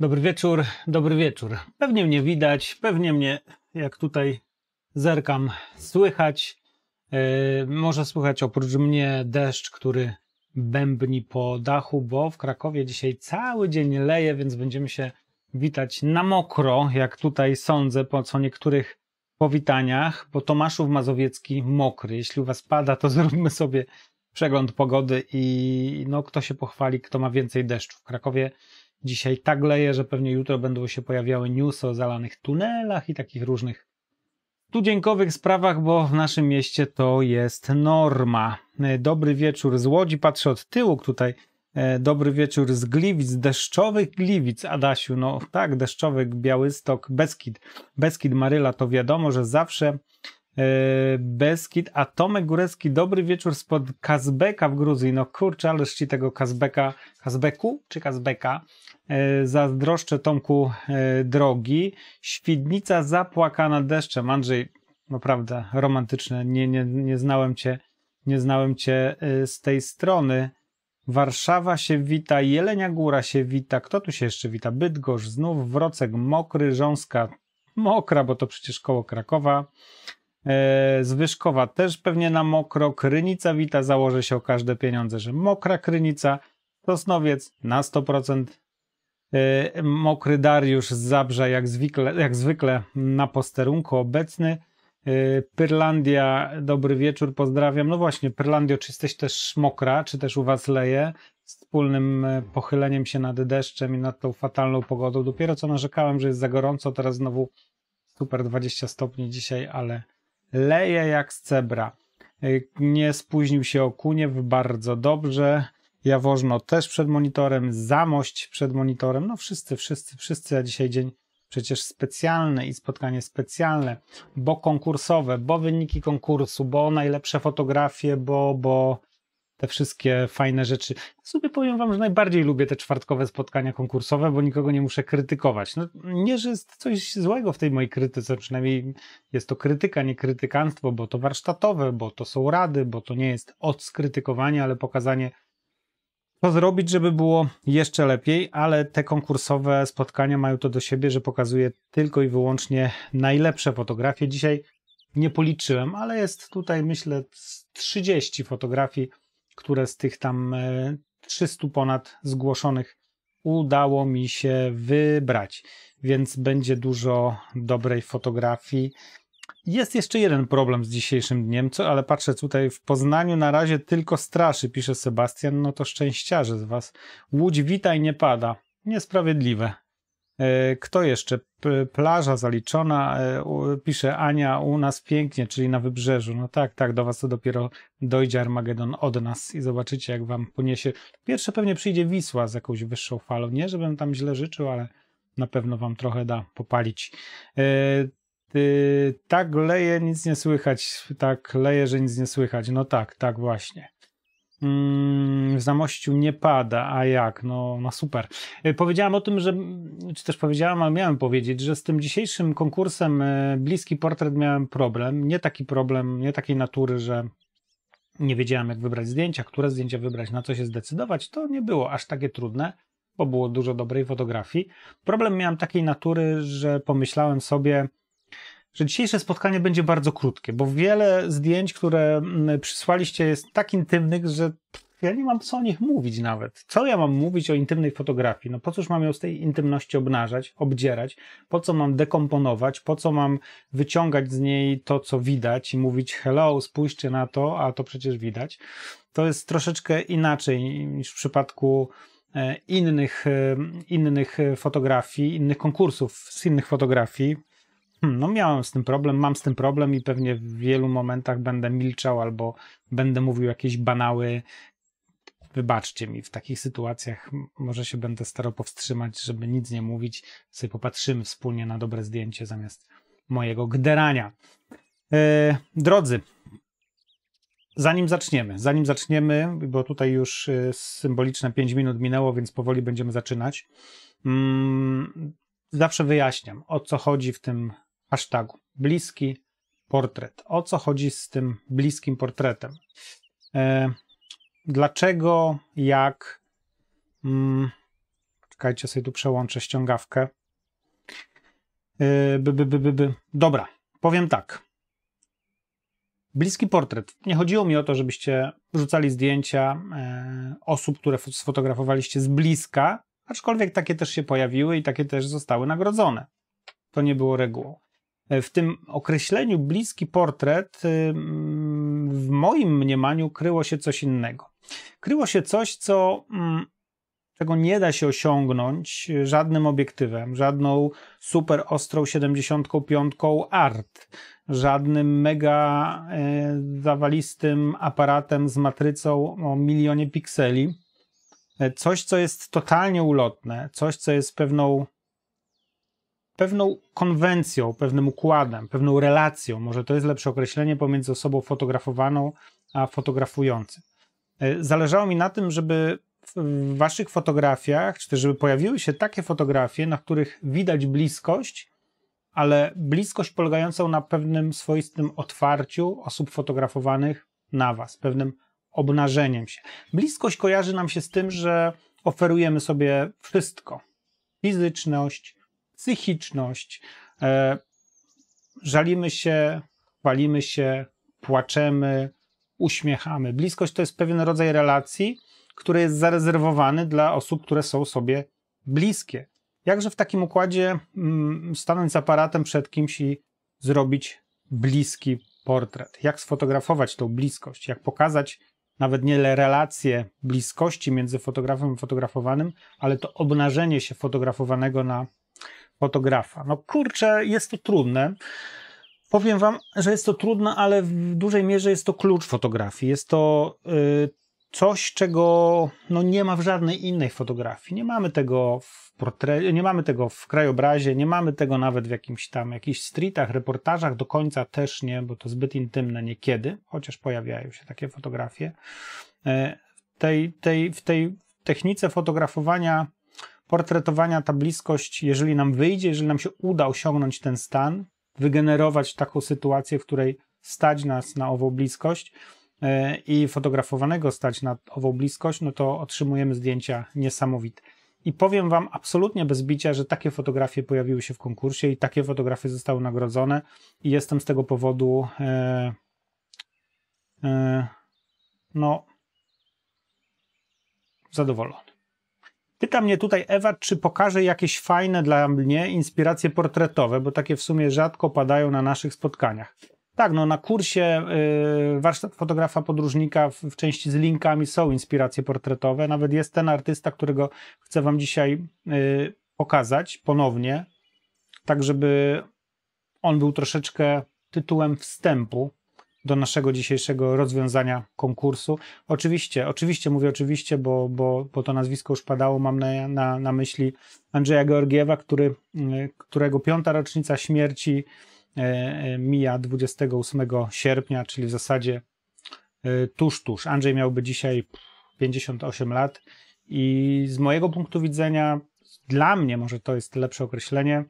Dobry wieczór, dobry wieczór. Pewnie mnie widać, pewnie mnie, jak tutaj zerkam, słychać. Yy, może słychać oprócz mnie deszcz, który bębni po dachu, bo w Krakowie dzisiaj cały dzień leje, więc będziemy się witać na mokro, jak tutaj sądzę po co niektórych powitaniach, bo Tomaszów Mazowiecki mokry. Jeśli u was pada, to zróbmy sobie przegląd pogody i no, kto się pochwali, kto ma więcej deszczu. W Krakowie dzisiaj tak leje, że pewnie jutro będą się pojawiały newsy o zalanych tunelach i takich różnych studzienkowych sprawach, bo w naszym mieście to jest norma. Dobry wieczór z Łodzi, patrzę od tyłu tutaj. Dobry wieczór z Gliwic, deszczowych Gliwic, Adasiu, no tak, deszczowych Białystok, Beskid. Beskid Maryla, to wiadomo, że zawsze Beskid, a Tomek Górecki, dobry wieczór spod Kazbeka w Gruzji. No kurczę, ależ ci tego Kazbeka, Kazbeku czy Kazbeka zazdroszczę Tomku drogi. Świdnica zapłakana deszczem. Andrzej, naprawdę romantyczne. Nie, nie, nie znałem cię, nie znałem cię z tej strony. Warszawa się wita, Jelenia Góra się wita. Kto tu się jeszcze wita? Bydgoszcz, znów Wrocek mokry, Rząska mokra, bo to przecież koło Krakowa. Zwyżkowa też pewnie na mokro. Krynica wita, założę się o każde pieniądze, że mokra Krynica. Sosnowiec na 100%. Mokry Dariusz z Zabrza, jak zwykle, jak zwykle na posterunku obecny. Pyrlandia, dobry wieczór, pozdrawiam. No właśnie, Pyrlandio, czy jesteś też mokra, czy też u was leje? Z wspólnym pochyleniem się nad deszczem i nad tą fatalną pogodą. Dopiero co narzekałem, że jest za gorąco, teraz znowu super 20 stopni dzisiaj, ale leje jak z cebra. Nie spóźnił się Okuniew, bardzo dobrze. Jawożno też przed monitorem, Zamość przed monitorem. No wszyscy, wszyscy, wszyscy, a dzisiaj dzień przecież specjalny i spotkanie specjalne, bo konkursowe, bo wyniki konkursu, bo najlepsze fotografie, bo, bo te wszystkie fajne rzeczy. Sobie powiem wam, że najbardziej lubię te czwartkowe spotkania konkursowe, bo nikogo nie muszę krytykować. No, nie, że jest coś złego w tej mojej krytyce, przynajmniej jest to krytyka, nie krytykanstwo, bo to warsztatowe, bo to są rady, bo to nie jest od skrytykowania, ale pokazanie co zrobić, żeby było jeszcze lepiej, ale te konkursowe spotkania mają to do siebie, że pokazuje tylko i wyłącznie najlepsze fotografie. Dzisiaj nie policzyłem, ale jest tutaj myślę 30 fotografii, które z tych tam 300 ponad zgłoszonych udało mi się wybrać, więc będzie dużo dobrej fotografii. Jest jeszcze jeden problem z dzisiejszym dniem, co, ale patrzę tutaj w Poznaniu na razie tylko straszy, pisze Sebastian, no to szczęściarze z was. Łódź wita i nie pada. Niesprawiedliwe. Kto jeszcze? Plaża zaliczona, pisze Ania, u nas pięknie, czyli na wybrzeżu. No tak, tak, do was to dopiero dojdzie Armagedon od nas i zobaczycie, jak wam poniesie. Pierwsze pewnie przyjdzie Wisła z jakąś wyższą falą. Nie, żebym tam źle życzył, ale na pewno wam trochę da popalić. Ty, tak leje, nic nie słychać. Tak leje, że nic nie słychać. No tak, tak właśnie. Mm, w Zamościu nie pada, a jak? No, no super. Powiedziałem o tym, że, czy też powiedziałem, ale miałem powiedzieć, że z tym dzisiejszym konkursem Bliski Portret miałem problem. Nie taki problem, nie takiej natury, że nie wiedziałem, jak wybrać zdjęcia, które zdjęcia wybrać, na co się zdecydować. To nie było aż takie trudne, bo było dużo dobrej fotografii. Problem miałem takiej natury, że pomyślałem sobie, że dzisiejsze spotkanie będzie bardzo krótkie, bo wiele zdjęć, które przysłaliście, jest tak intymnych, że ja nie mam co o nich mówić nawet. Co ja mam mówić o intymnej fotografii? No po cóż mam ją z tej intymności obnażać, obdzierać? Po co mam dekomponować? Po co mam wyciągać z niej to, co widać i mówić hello, spójrzcie na to, a to przecież widać? To jest troszeczkę inaczej niż w przypadku innych, innych fotografii, innych konkursów z innych fotografii. Hmm, no miałem z tym problem, mam z tym problem i pewnie w wielu momentach będę milczał albo będę mówił jakieś banały. Wybaczcie mi, w takich sytuacjach może się będę starał powstrzymać, żeby nic nie mówić. Sobie popatrzymy wspólnie na dobre zdjęcie zamiast mojego gderania. E, drodzy, zanim zaczniemy, zanim zaczniemy, bo tutaj już symboliczne 5 minut minęło, więc powoli będziemy zaczynać. Mm, zawsze wyjaśniam, o co chodzi w tym hashtagu. Bliski portret. O co chodzi z tym bliskim portretem? E, dlaczego, jak. Mm, Czekajcie, sobie tu przełączę ściągawkę. Yy, by, by, by, by, by. Dobra, powiem tak. Bliski portret. Nie chodziło mi o to, żebyście rzucali zdjęcia e, osób, które sfotografowaliście z bliska, aczkolwiek takie też się pojawiły i takie też zostały nagrodzone. To nie było regułą. E, w tym określeniu bliski portret y, w moim mniemaniu kryło się coś innego. Kryło się coś, co mm, czego nie da się osiągnąć żadnym obiektywem, żadną super ostrą 75 art, żadnym mega e, zawalistym aparatem z matrycą o milionie pikseli. E, coś, co jest totalnie ulotne, coś, co jest pewną pewną konwencją, pewnym układem, pewną relacją, może to jest lepsze określenie pomiędzy osobą fotografowaną a fotografującym. E, zależało mi na tym, żeby w waszych fotografiach, czy też żeby pojawiły się takie fotografie, na których widać bliskość, ale bliskość polegającą na pewnym swoistym otwarciu osób fotografowanych na was, pewnym obnażeniem się. Bliskość kojarzy nam się z tym, że oferujemy sobie wszystko: fizyczność, psychiczność, e, żalimy się, chwalimy się, płaczemy, uśmiechamy. Bliskość to jest pewien rodzaj relacji, który jest zarezerwowany dla osób, które są sobie bliskie. Jakże w takim układzie mm, stanąć z aparatem przed kimś i zrobić bliski portret? Jak sfotografować tą bliskość? Jak pokazać nawet nie relacje bliskości między fotografem i fotografowanym, ale to obnażenie się fotografowanego na fotografa? No kurczę, jest to trudne. Powiem wam, że jest to trudne, ale w dużej mierze jest to klucz fotografii. Jest to y, coś, czego no, nie ma w żadnej innej fotografii. Nie mamy tego w portre... nie mamy tego w krajobrazie, nie mamy tego nawet w jakimś tam jakichś streetach, reportażach, do końca też nie, bo to zbyt intymne niekiedy, chociaż pojawiają się takie fotografie. E, tej, tej, w tej technice fotografowania, portretowania ta bliskość, jeżeli nam wyjdzie, jeżeli nam się uda osiągnąć ten stan, wygenerować taką sytuację, w której stać nas na ową bliskość, E, i fotografowanego stać na ową bliskość, no to otrzymujemy zdjęcia niesamowite. I powiem Wam absolutnie bez bicia, że takie fotografie pojawiły się w konkursie i takie fotografie zostały nagrodzone, i jestem z tego powodu e, e, no zadowolony. Pyta mnie tutaj Ewa, czy pokaże jakieś fajne dla mnie inspiracje portretowe, bo takie w sumie rzadko padają na naszych spotkaniach. Tak, no na kursie y, warsztat fotografa podróżnika w, w, części z linkami są inspiracje portretowe. Nawet jest ten artysta, którego chcę Wam dzisiaj y, pokazać ponownie, tak żeby on był troszeczkę tytułem wstępu do naszego dzisiejszego rozwiązania konkursu. Oczywiście, oczywiście mówię oczywiście, bo, bo, bo to nazwisko już padało, mam na, na, na myśli Andrzeja Georgiewa, który, y, którego piąta rocznica śmierci E, e, mija 28 sierpnia, czyli w zasadzie tuż, tuż. Andrzej miałby dzisiaj 58 lat i z mojego punktu widzenia, dla mnie może to jest lepsze określenie,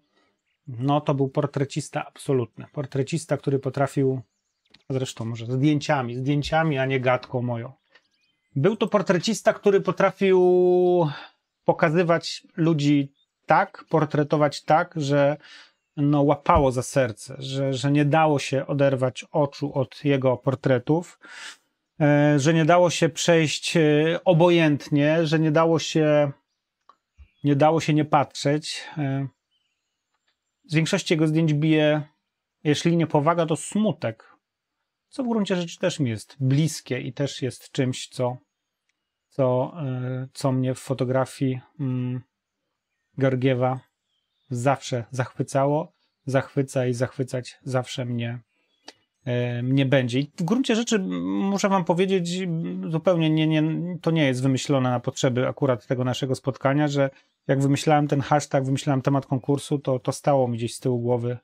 no to był portrecista absolutny. Portrecista, który potrafił, zresztą może zdjęciami, zdjęciami, a nie gadką moją. Był to portrecista, który potrafił pokazywać ludzi tak, portretować tak, że no, łapało za serce, że, że nie dało się oderwać oczu od jego portretów, e, że nie dało się przejść e, obojętnie, że nie dało się nie dało się nie patrzeć. E, z większości jego zdjęć bije, jeśli nie powaga, to smutek, co w gruncie rzeczy też mi jest bliskie i też jest czymś, co, co, co mnie w fotografii mm, Georgiewa zawsze zachwycało, zachwyca i zachwycać zawsze mnie, e, mnie będzie. I w gruncie rzeczy muszę wam powiedzieć, zupełnie nie, nie, to nie jest wymyślone na potrzeby akurat tego naszego spotkania, że jak wymyślałem ten hashtag, wymyślałem temat konkursu, to, to stało mi gdzieś z tyłu głowy,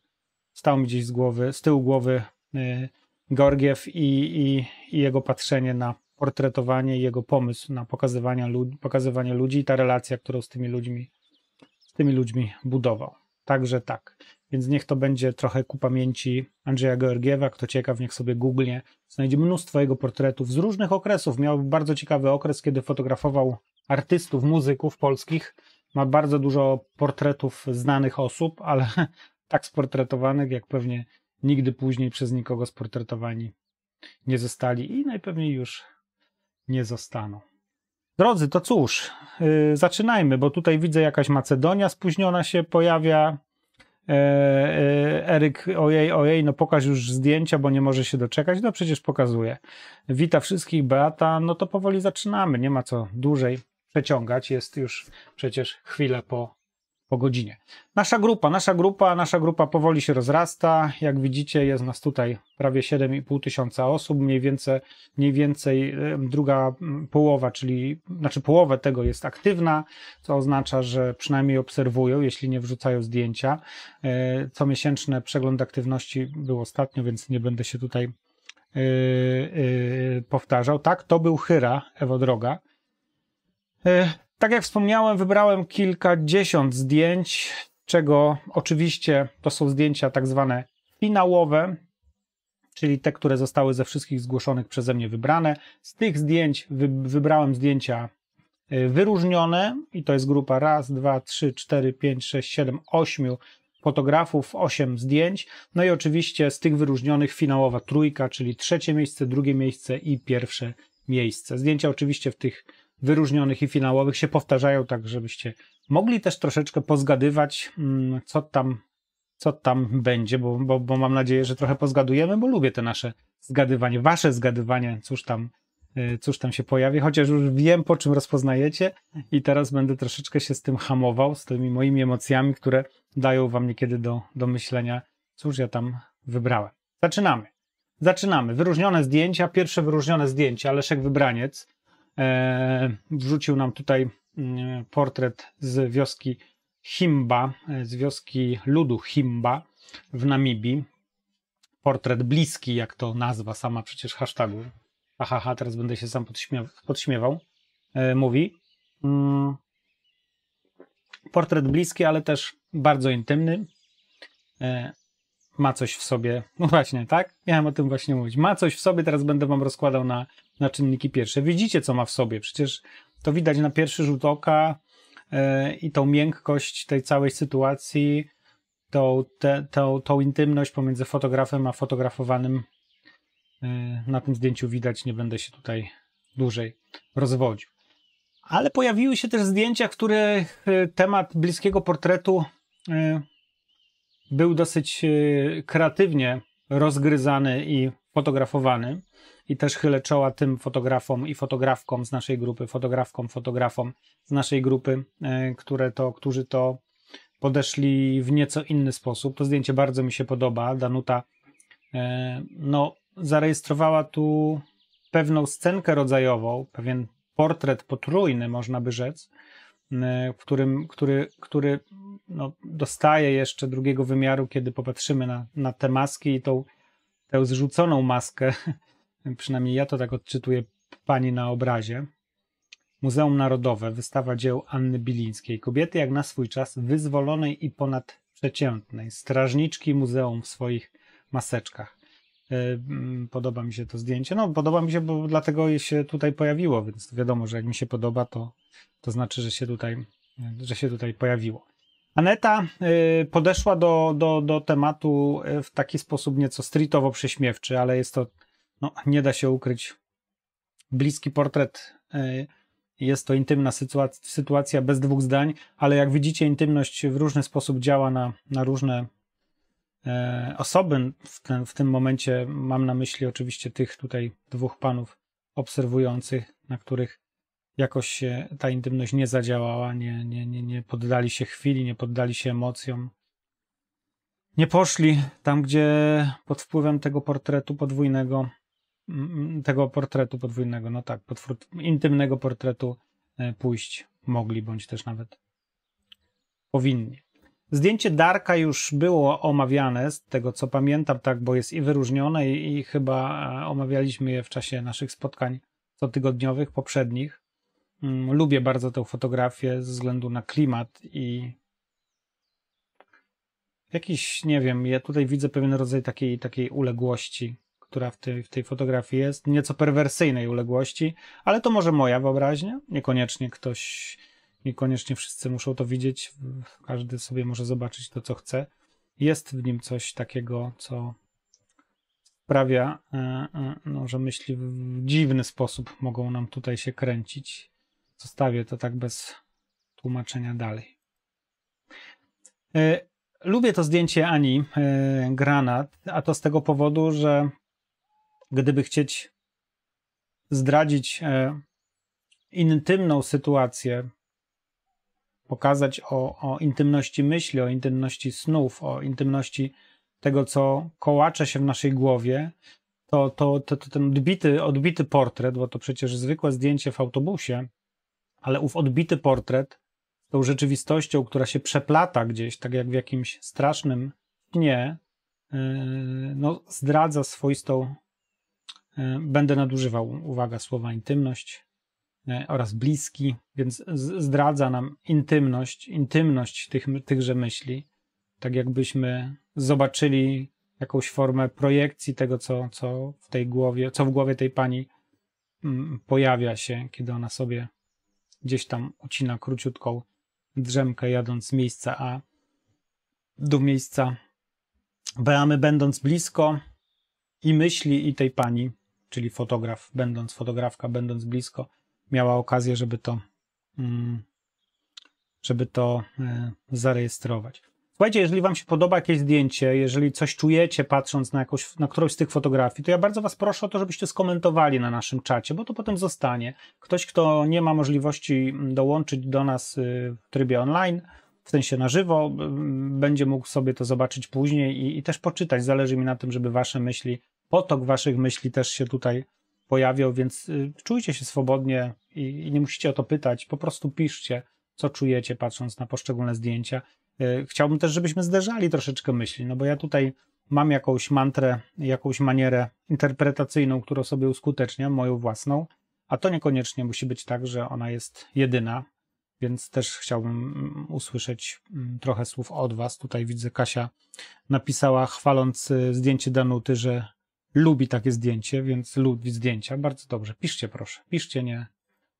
stało mi gdzieś z głowy, z tyłu głowy y, Gorgiew i, i, i jego patrzenie na portretowanie, jego pomysł na pokazywanie, lud, pokazywanie ludzi i ta relacja, którą z tymi ludźmi z tymi ludźmi budował. Także tak. Więc niech to będzie trochę ku pamięci Andrzeja Georgiewa. Kto ciekaw, niech sobie goognie. Znajdzie mnóstwo jego portretów z różnych okresów. Miał bardzo ciekawy okres, kiedy fotografował artystów, muzyków polskich ma bardzo dużo portretów znanych osób, ale tak sportretowanych, jak pewnie nigdy później przez nikogo sportretowani nie zostali i najpewniej już nie zostaną. Drodzy, to cóż, yy, zaczynajmy, bo tutaj widzę jakaś Macedonia spóźniona się pojawia. E, e, Eryk, ojej, ojej, no pokaż już zdjęcia, bo nie może się doczekać. No przecież pokazuje. Wita wszystkich, Beata. No to powoli zaczynamy. Nie ma co dłużej przeciągać. Jest już przecież chwilę po po godzinie. Nasza grupa, nasza grupa, nasza grupa powoli się rozrasta. Jak widzicie, jest nas tutaj prawie 7,5 tysiąca osób, mniej więcej, mniej więcej druga połowa, czyli znaczy połowę tego jest aktywna, co oznacza, że przynajmniej obserwują, jeśli nie wrzucają zdjęcia. E, comiesięczny przegląd aktywności był ostatnio, więc nie będę się tutaj yy, yy, powtarzał. Tak, to był Hyra, Ewo Droga. Tak jak wspomniałem, wybrałem kilkadziesiąt zdjęć, czego oczywiście to są zdjęcia tak zwane finałowe, czyli te, które zostały ze wszystkich zgłoszonych przeze mnie wybrane. Z tych zdjęć wy, wybrałem zdjęcia y, wyróżnione i to jest grupa raz, dwa, trzy, cztery, pięć, sześć, siedem, ośmiu fotografów, osiem zdjęć. No i oczywiście z tych wyróżnionych finałowa trójka, czyli trzecie miejsce, drugie miejsce i pierwsze miejsce. Zdjęcia oczywiście w tych wyróżnionych i finałowych się powtarzają, tak żebyście mogli też troszeczkę pozgadywać, mm, co tam, co tam będzie, bo, bo, bo mam nadzieję, że trochę pozgadujemy, bo lubię te nasze zgadywanie, wasze zgadywanie, cóż tam, y, cóż tam się pojawi, chociaż już wiem, po czym rozpoznajecie i teraz będę troszeczkę się z tym hamował, z tymi moimi emocjami, które dają wam niekiedy do, do myślenia, cóż ja tam wybrałem. Zaczynamy. Zaczynamy. Wyróżnione zdjęcia. Pierwsze wyróżnione zdjęcie. Leszek Wybraniec. E, wrzucił nam tutaj mm, portret z wioski Himba, e, z wioski ludu Himba w Namibii. Portret bliski, jak to nazwa sama przecież hashtagu. Ahaha, teraz będę się sam podśmiewał. E, mówi. Mm. Portret bliski, ale też bardzo intymny ma coś w sobie. No właśnie, tak? Miałem o tym właśnie mówić. Ma coś w sobie, teraz będę wam rozkładał na, na czynniki pierwsze. Widzicie, co ma w sobie. Przecież to widać na pierwszy rzut oka yy, i tą miękkość tej całej sytuacji, tą, te, tą, tą intymność pomiędzy fotografem a fotografowanym yy, na tym zdjęciu widać. Nie będę się tutaj dłużej rozwodził. Ale pojawiły się też zdjęcia, w których e, temat bliskiego portretu był dosyć e, kreatywnie rozgryzany i fotografowany. I też chylę czoła tym fotografom i fotografkom z naszej grupy, fotografkom, fotografom z naszej grupy, e, które to, którzy to podeszli w nieco inny sposób. To zdjęcie bardzo mi się podoba. Danuta e, no, zarejestrowała tu pewną scenkę rodzajową, pewien portret potrójny, można by rzec, w którym, który, który no, dostaje jeszcze drugiego wymiaru, kiedy popatrzymy na, na te maski i tą, tę zrzuconą maskę, przynajmniej ja to tak odczytuję pani na obrazie. Muzeum Narodowe, wystawa dzieł Anny Bilińskiej. Kobiety jak na swój czas, wyzwolonej i ponadprzeciętnej. Strażniczki muzeum w swoich maseczkach. E, mm, podoba mi się to zdjęcie. No, podoba mi się, bo dlatego się tutaj pojawiło, więc wiadomo, że jak mi się podoba, to, to znaczy, że się tutaj, że się tutaj pojawiło. Aneta y, podeszła do, do, do tematu y, w taki sposób nieco streetowo prześmiewczy, ale jest to, no, nie da się ukryć, bliski portret. Y, jest to intymna sytuacja, sytuacja bez dwóch zdań, ale jak widzicie, intymność w różny sposób działa na, na różne osoby. W, ten, w tym momencie mam na myśli oczywiście tych tutaj dwóch panów obserwujących, na których jakoś się ta intymność nie zadziałała, nie, nie, nie, nie poddali się chwili, nie poddali się emocjom. Nie poszli tam, gdzie pod wpływem tego portretu podwójnego, mm, tego portretu podwójnego, no tak, pod intymnego portretu e, pójść mogli, bądź też nawet powinni. Zdjęcie Darka już było omawiane, z tego co pamiętam, tak, bo jest i wyróżnione, i, i chyba e, omawialiśmy je w czasie naszych spotkań cotygodniowych, poprzednich. Mm, lubię bardzo tę fotografię ze względu na klimat i jakiś, nie wiem, ja tutaj widzę pewien rodzaj takiej, takiej uległości, która w tej, w tej fotografii jest, nieco perwersyjnej uległości, ale to może moja wyobraźnia, niekoniecznie ktoś Niekoniecznie wszyscy muszą to widzieć, każdy sobie może zobaczyć to, co chce. Jest w nim coś takiego, co sprawia, e, e, no, że myśli w dziwny sposób mogą nam tutaj się kręcić. Zostawię to tak bez tłumaczenia dalej. E, lubię to zdjęcie Ani Granat, a to z tego powodu, że gdyby chcieć zdradzić intymną sytuację, pokazać o, o intymności myśli, o intymności snów, o intymności tego, co kołacze się w naszej głowie, to, to, to, to ten odbity, odbity portret, bo to przecież zwykłe zdjęcie w autobusie, ale ów odbity portret z tą rzeczywistością, która się przeplata gdzieś, tak jak w jakimś strasznym śnie, yy, no, zdradza swoistą, yy, będę nadużywał, uwaga, słowa intymność yy, oraz bliski, więc zdradza nam intymność, intymność tych, tychże myśli, tak jakbyśmy zobaczyli jakąś formę projekcji tego, co, co w tej głowie, co w głowie tej pani mm, pojawia się, kiedy ona sobie gdzieś tam ucina króciutką drzemkę, jadąc z miejsca A do miejsca B, a my będąc blisko i myśli i tej pani, czyli fotograf, będąc fotografka, będąc blisko, miała okazję, żeby to, mm, żeby to e, zarejestrować. Słuchajcie, jeżeli wam się podoba jakieś zdjęcie, jeżeli coś czujecie patrząc na, jakąś, na którąś z tych fotografii, to ja bardzo was proszę o to, żebyście skomentowali na naszym czacie, bo to potem zostanie. Ktoś, kto nie ma możliwości dołączyć do nas y, w trybie online, w sensie na żywo, będzie mógł sobie to zobaczyć później i, i też poczytać. Zależy mi na tym, żeby wasze myśli, potok waszych myśli też się tutaj pojawiał, więc y, czujcie się swobodnie i, i nie musicie o to pytać, po prostu piszcie, co czujecie patrząc na poszczególne zdjęcia. E, chciałbym też, żebyśmy zderzali troszeczkę myśli, no bo ja tutaj mam jakąś mantrę, jakąś manierę interpretacyjną, którą sobie uskuteczniam, moją własną, a to niekoniecznie musi być tak, że ona jest jedyna, więc też chciałbym mm, usłyszeć mm, trochę słów od Was. Tutaj widzę, Kasia napisała, chwaląc y, zdjęcie Danuty, że lubi takie zdjęcie, więc lubi zdjęcia. Bardzo dobrze. Piszcie proszę. Piszcie, nie,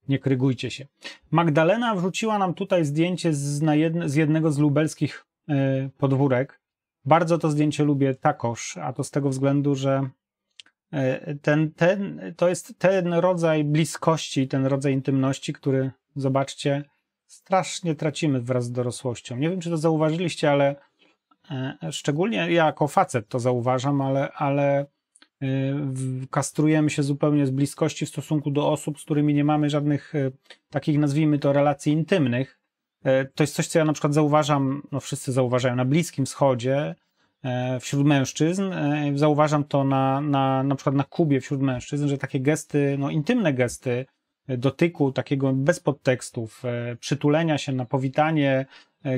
nie krygujcie się. Magdalena wrzuciła nam tutaj zdjęcie z, jedne, z jednego z lubelskich y, podwórek. Bardzo to zdjęcie lubię takoż, a to z tego względu, że y, ten, ten, to jest ten rodzaj bliskości, ten rodzaj intymności, który, zobaczcie, strasznie tracimy wraz z dorosłością. Nie wiem, czy to zauważyliście, ale y, szczególnie ja jako facet to zauważam, ale, ale kastrujemy się zupełnie z bliskości w stosunku do osób, z którymi nie mamy żadnych y, takich, nazwijmy to, relacji intymnych. Y, to jest coś, co ja na przykład zauważam, no wszyscy zauważają na Bliskim Wschodzie, wśród mężczyzn. Zauważam to na, na, na przykład na Kubie wśród mężczyzn, że takie gesty, no intymne gesty dotyku, takiego bez podtekstów, przytulenia się na powitanie,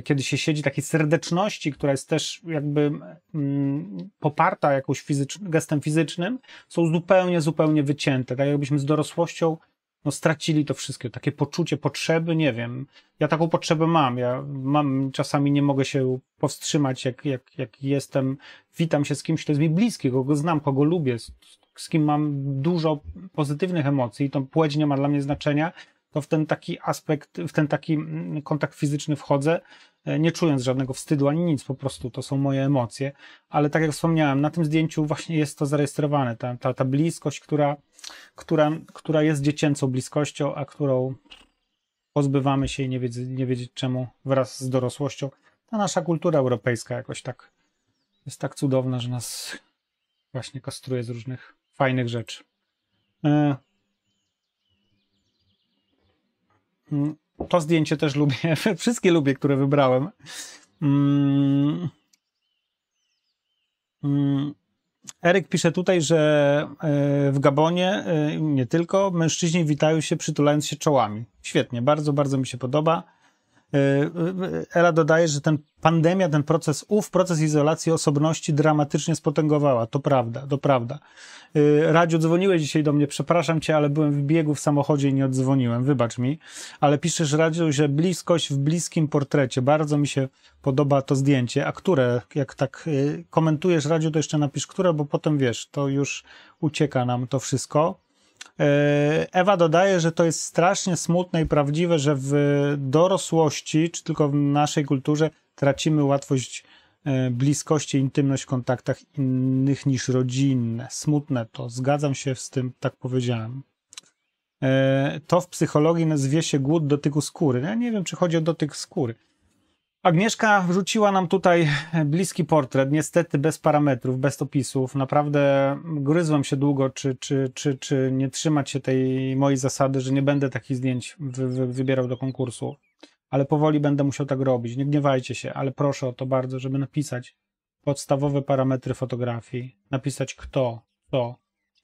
kiedy się siedzi takiej serdeczności, która jest też jakby mm, poparta jakąś fizycz, gestem fizycznym, są zupełnie, zupełnie wycięte. Tak jakbyśmy z dorosłością no, stracili to wszystkie, takie poczucie potrzeby, nie wiem. Ja taką potrzebę mam. Ja mam, czasami nie mogę się powstrzymać, jak, jak, jak jestem, witam się z kimś, kto jest mi bliski, kogo znam, kogo lubię, z, z kim mam dużo pozytywnych emocji, to płeć nie ma dla mnie znaczenia, to w ten taki aspekt, w ten taki mm, kontakt fizyczny wchodzę, e, nie czując żadnego wstydu ani nic, po prostu to są moje emocje. Ale tak jak wspomniałem, na tym zdjęciu właśnie jest to zarejestrowane, ta, ta, ta bliskość, która, która, która jest dziecięcą bliskością, a którą pozbywamy się i nie wiedzieć, nie wiedzieć czemu wraz z dorosłością. Ta nasza kultura europejska jakoś tak jest tak cudowna, że nas właśnie kastruje z różnych fajnych rzeczy. E, Mm, to zdjęcie też lubię. Wszystkie lubię, które wybrałem. Mm. Mm. Eryk pisze tutaj, że e, w Gabonie e, nie tylko mężczyźni witają się przytulając się czołami. Świetnie, bardzo, bardzo mi się podoba. Ela dodaje, że ten pandemia, ten proces, ów proces izolacji osobności dramatycznie spotęgowała. To prawda, to prawda. Y, Radziu, dzwoniłeś dzisiaj do mnie, przepraszam cię, ale byłem w biegu w samochodzie i nie odzwoniłem, wybacz mi. Ale piszesz, Radziu, że bliskość w bliskim portrecie. Bardzo mi się podoba to zdjęcie. A które, jak tak y, komentujesz, Radziu, to jeszcze napisz które, bo potem wiesz, to już ucieka nam to wszystko. E, Ewa dodaje, że to jest strasznie smutne i prawdziwe, że w dorosłości, czy tylko w naszej kulturze, tracimy łatwość e, bliskości, intymność w kontaktach innych niż rodzinne. Smutne to, zgadzam się z tym, tak powiedziałem. E, to w psychologii nazywa się głód dotyku skóry. Ja nie wiem, czy chodzi o dotyk skóry. Agnieszka wrzuciła nam tutaj bliski portret, niestety bez parametrów, bez opisów. Naprawdę gryzłem się długo, czy, czy, czy, czy nie trzymać się tej mojej zasady, że nie będę takich zdjęć wy, wy, wybierał do konkursu. Ale powoli będę musiał tak robić. Nie gniewajcie się, ale proszę o to bardzo, żeby napisać podstawowe parametry fotografii, napisać kto, co,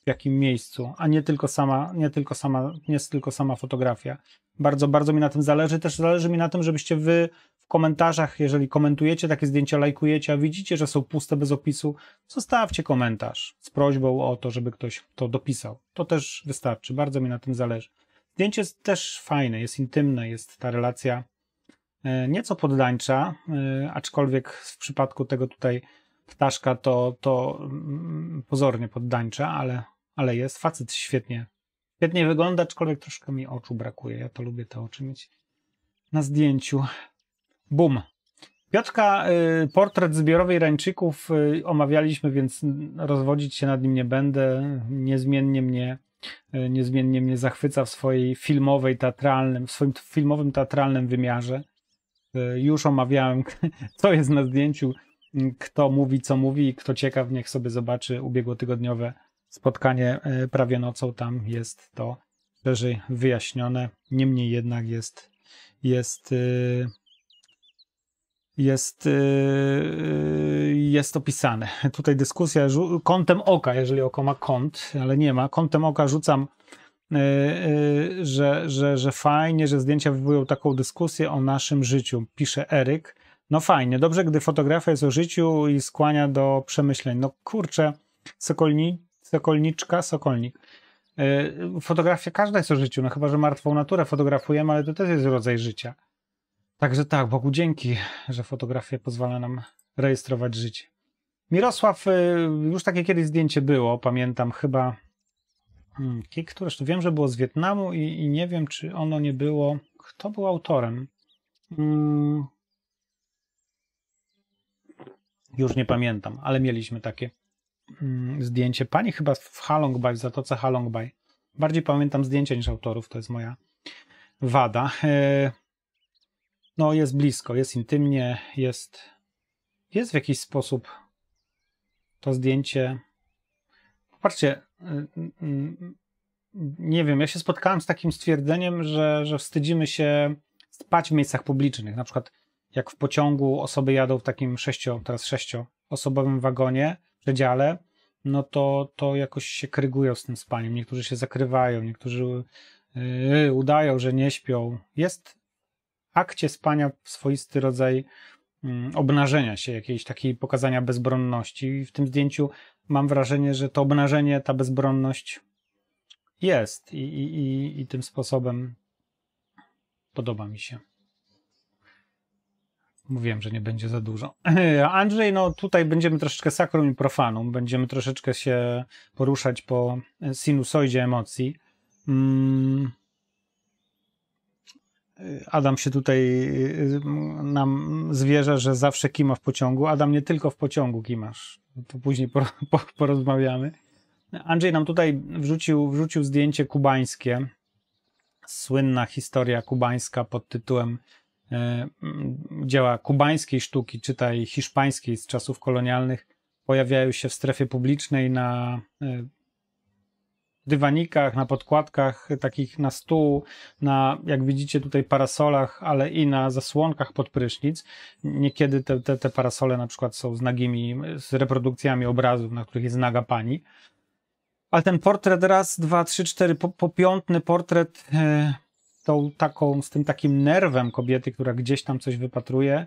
w jakim miejscu, a nie tylko sama, nie tylko sama, nie tylko sama fotografia. Bardzo, bardzo mi na tym zależy. Też zależy mi na tym, żebyście wy w komentarzach, jeżeli komentujecie takie zdjęcia, lajkujecie, a widzicie, że są puste bez opisu, zostawcie komentarz z prośbą o to, żeby ktoś to dopisał. To też wystarczy. Bardzo mi na tym zależy. Zdjęcie jest też fajne, jest intymne, jest ta relacja e, nieco poddańcza, e, aczkolwiek w przypadku tego tutaj ptaszka to, to mm, pozornie poddańcza, ale, ale jest. Facet świetnie, świetnie wygląda, aczkolwiek troszkę mi oczu brakuje. Ja to lubię te oczy mieć na zdjęciu. Bum. Piotrka, y, portret zbiorowej Rańczyków y, omawialiśmy, więc rozwodzić się nad nim nie będę. Niezmiennie mnie, y, niezmiennie mnie zachwyca w swojej filmowej, teatralnym, w swoim filmowym, teatralnym wymiarze. Już omawiałem, co jest na zdjęciu kto mówi, co mówi, kto ciekaw, niech sobie zobaczy ubiegłotygodniowe spotkanie e, prawie nocą. Tam jest to szerzej wyjaśnione. Niemniej jednak jest, jest, e, jest, e, jest opisane. Tutaj dyskusja kątem oka, jeżeli oko ma kąt, ale nie ma. Kątem oka rzucam, że, że, że fajnie, że zdjęcia wywołują taką dyskusję o naszym życiu, pisze Eryk. No fajnie, dobrze, gdy fotografia jest o życiu i skłania do przemyśleń. No kurczę, sokolni, sokolniczka, sokolnik. Yy, fotografia każda jest o życiu, no chyba, że martwą naturę fotografujemy, ale to też jest rodzaj życia. Także tak, Bogu dzięki, że fotografia pozwala nam rejestrować życie. Mirosław, yy, już takie kiedyś zdjęcie było, pamiętam, chyba hmm, któreś to wiem, że było z Wietnamu i, i, nie wiem, czy ono nie było. Kto był autorem? Hmm, już nie pamiętam, ale mieliśmy takie zdjęcie. Pani chyba w Halong Bay, w Zatoce Halong Bay. Bardziej pamiętam zdjęcia niż autorów, to jest moja wada. E, no, jest blisko, jest intymnie, jest, jest w jakiś sposób to zdjęcie. Popatrzcie, nie wiem, ja się spotkałem z takim stwierdzeniem, że, że wstydzimy się spać w miejscach publicznych. Na przykład jak w pociągu osoby jadą w takim sześcio, teraz sześcioosobowym wagonie, przedziale, no to, to jakoś się krygują z tym spaniem. Niektórzy się zakrywają, niektórzy yy, udają, że nie śpią. Jest w akcie spania swoisty rodzaj yy, obnażenia się, jakiejś takiej pokazania bezbronności. I w tym zdjęciu mam wrażenie, że to obnażenie, ta bezbronność jest i, i, i, i tym sposobem podoba mi się. Mówiłem, że nie będzie za dużo. Andrzej, no tutaj będziemy troszeczkę sakrum i profanum. Będziemy troszeczkę się poruszać po sinusoidzie emocji. Mm. Adam się tutaj y, nam zwierza, że zawsze kima w pociągu. Adam, nie tylko w pociągu kimasz. To później porozmawiamy. Andrzej nam tutaj wrzucił, wrzucił zdjęcie kubańskie. Słynna historia kubańska pod tytułem dzieła kubańskiej sztuki, czytaj hiszpańskiej z czasów kolonialnych, pojawiają się w strefie publicznej na e, dywanikach, na podkładkach takich na stół, na, jak widzicie tutaj, parasolach, ale i na zasłonkach pod prysznic. Niekiedy te, te, te parasole na przykład są z nagimi, z reprodukcjami obrazów, na których jest naga pani. Ale ten portret raz, dwa, trzy, cztery, po, portret e, tą taką, z tym takim nerwem kobiety, która gdzieś tam coś wypatruje,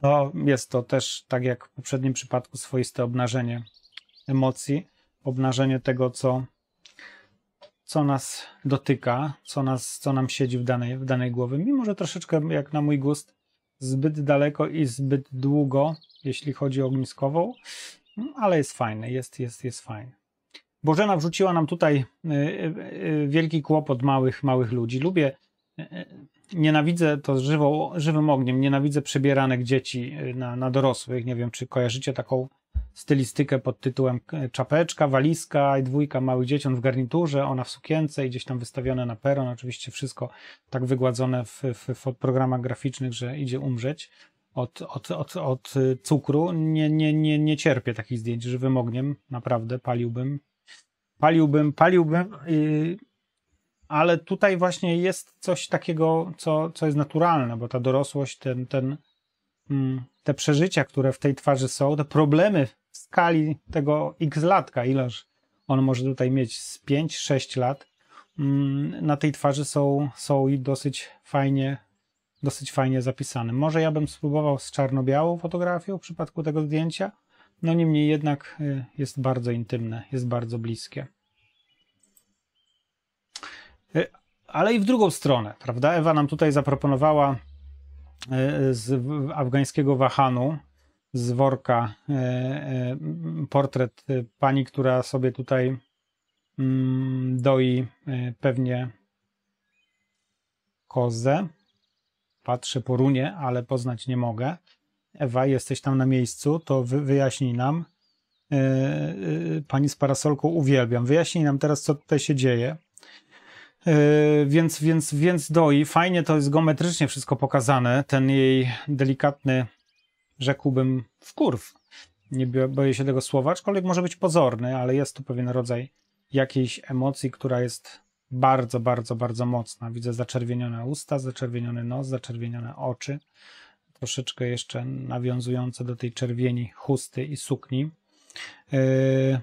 to jest to też, tak jak w poprzednim przypadku, swoiste obnażenie emocji, obnażenie tego, co, co nas dotyka, co, nas, co nam siedzi w danej, w danej głowie, mimo że troszeczkę, jak na mój gust, zbyt daleko i zbyt długo, jeśli chodzi o ogniskową, ale jest fajne, jest, jest, jest fajne. Bożena wrzuciła nam tutaj wielki kłopot małych, małych ludzi. Lubię, nienawidzę to żywym ogniem, nienawidzę przebieranek dzieci na, na dorosłych. Nie wiem, czy kojarzycie taką stylistykę pod tytułem czapeczka, walizka i dwójka małych dzieciąt w garniturze, ona w sukience i gdzieś tam wystawione na peron. Oczywiście wszystko tak wygładzone w, w, w programach graficznych, że idzie umrzeć od, od, od, od cukru. Nie, nie, nie, nie cierpię takich zdjęć żywym ogniem, naprawdę paliłbym. Paliłbym, paliłbym, yy, ale tutaj właśnie jest coś takiego, co, co jest naturalne, bo ta dorosłość, ten, ten, mm, te przeżycia, które w tej twarzy są, te problemy w skali tego x latka, ileż on może tutaj mieć z 5-6 lat, mm, na tej twarzy są, są i dosyć fajnie, dosyć fajnie zapisane. Może ja bym spróbował z czarno-białą fotografią w przypadku tego zdjęcia, no niemniej jednak y, jest bardzo intymne, jest bardzo bliskie. Y, ale i w drugą stronę, prawda? Ewa nam tutaj zaproponowała y, z afgańskiego wahanu, z worka portret pani, która sobie tutaj mm, doi pewnie kozę. Patrzę po runie, ale poznać nie mogę. Ewa, jesteś tam na miejscu, to wy, wyjaśnij nam. Pani z parasolką uwielbiam. Wyjaśnij nam teraz, co tutaj się dzieje. Yy, więc, więc, więc doi. Fajnie to jest geometrycznie wszystko pokazane. Ten jej delikatny, rzekłbym, wkurw. Nie boję się tego słowa, aczkolwiek może być pozorny, ale jest tu pewien rodzaj jakiejś emocji, która jest bardzo, bardzo, bardzo mocna. Widzę zaczerwienione usta, zaczerwieniony nos, zaczerwienione oczy. Troszeczkę jeszcze nawiązujące do tej czerwieni chusty i sukni. Yy,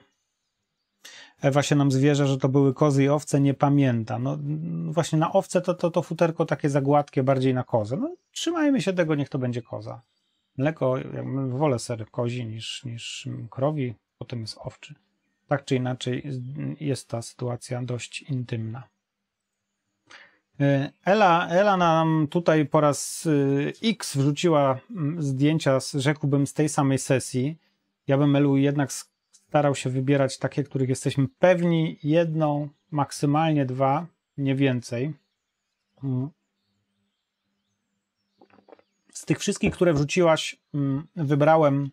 Ewa się nam zwierza, że to były kozy i owce, nie pamięta. No właśnie na owce to, to, to futerko takie zagładkie, bardziej na kozę. No trzymajmy się tego, niech to będzie koza. Mleko, ja wolę ser kozi niż, niż krowi, potem jest owczy tak czy inaczej jest ta sytuacja dość intymna. E, Ela, Ela nam tutaj po raz y, X wrzuciła mm, zdjęcia, rzekłbym, z tej samej sesji. Ja bym Elu jednak starał się wybierać takie, których jesteśmy pewni, jedną, maksymalnie dwa, nie więcej. Mm. Z tych wszystkich, które wrzuciłaś, mm, wybrałem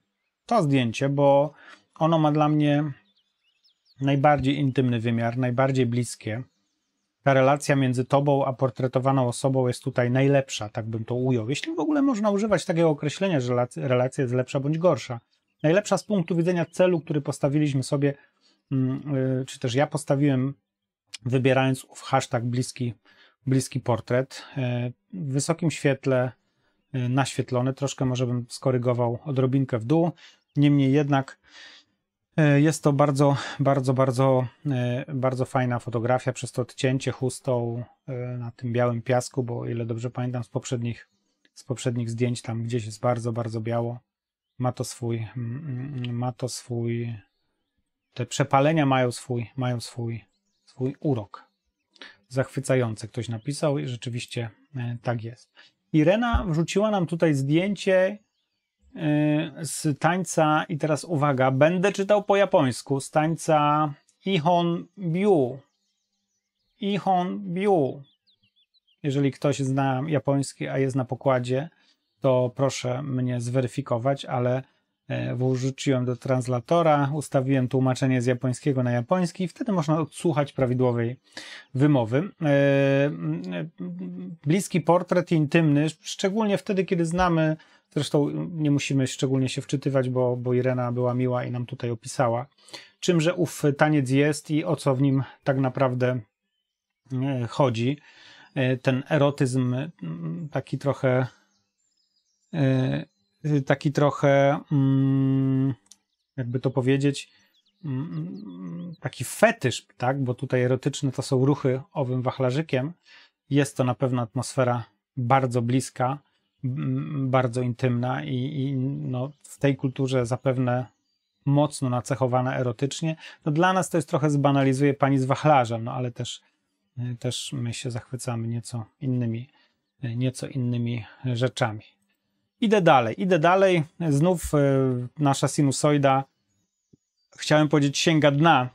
to zdjęcie, bo ono ma dla mnie najbardziej intymny wymiar, najbardziej bliskie. Ta relacja między tobą a portretowaną osobą jest tutaj najlepsza, tak bym to ujął. Jeśli w ogóle można używać takiego określenia, że relacja jest lepsza bądź gorsza. Najlepsza z punktu widzenia celu, który postawiliśmy sobie, mm, y, czy też ja postawiłem, wybierając ów hashtag bliski, bliski portret. Y, w wysokim świetle, y, naświetlony, troszkę może bym skorygował odrobinkę w dół. Niemniej jednak jest to bardzo, bardzo, bardzo, bardzo fajna fotografia przez to odcięcie chustą na tym białym piasku, bo o ile dobrze pamiętam z poprzednich, z poprzednich zdjęć tam gdzieś jest bardzo, bardzo biało. Ma to swój, ma to swój, te przepalenia mają swój, mają swój, swój urok. Zachwycający ktoś napisał i rzeczywiście tak jest. Irena wrzuciła nam tutaj zdjęcie Y, z tańca, i teraz uwaga, będę czytał po japońsku, z tańca Ihon Biu. Ihon Biu. Jeżeli ktoś zna japoński, a jest na pokładzie, to proszę mnie zweryfikować, ale e, wrzuciłem do translatora, ustawiłem tłumaczenie z japońskiego na japoński i wtedy można odsłuchać prawidłowej wymowy. E, bliski portret intymny, szczególnie wtedy, kiedy znamy Zresztą nie musimy szczególnie się wczytywać, bo, bo Irena była miła i nam tutaj opisała, czymże ów taniec jest i o co w nim tak naprawdę e, chodzi. Ten erotyzm taki trochę taki trochę mm, jakby to powiedzieć mm, taki fetysz, tak? bo tutaj erotyczne to są ruchy owym wachlarzykiem. Jest to na pewno atmosfera bardzo bliska bardzo intymna i, i no, w tej kulturze zapewne mocno nacechowana erotycznie. No dla nas to jest trochę zbanalizuje pani z wachlarzem, no ale też, też my się zachwycamy nieco innymi, nieco innymi rzeczami. Idę dalej, idę dalej. Znów e, nasza sinusoida, chciałem powiedzieć, sięga dna,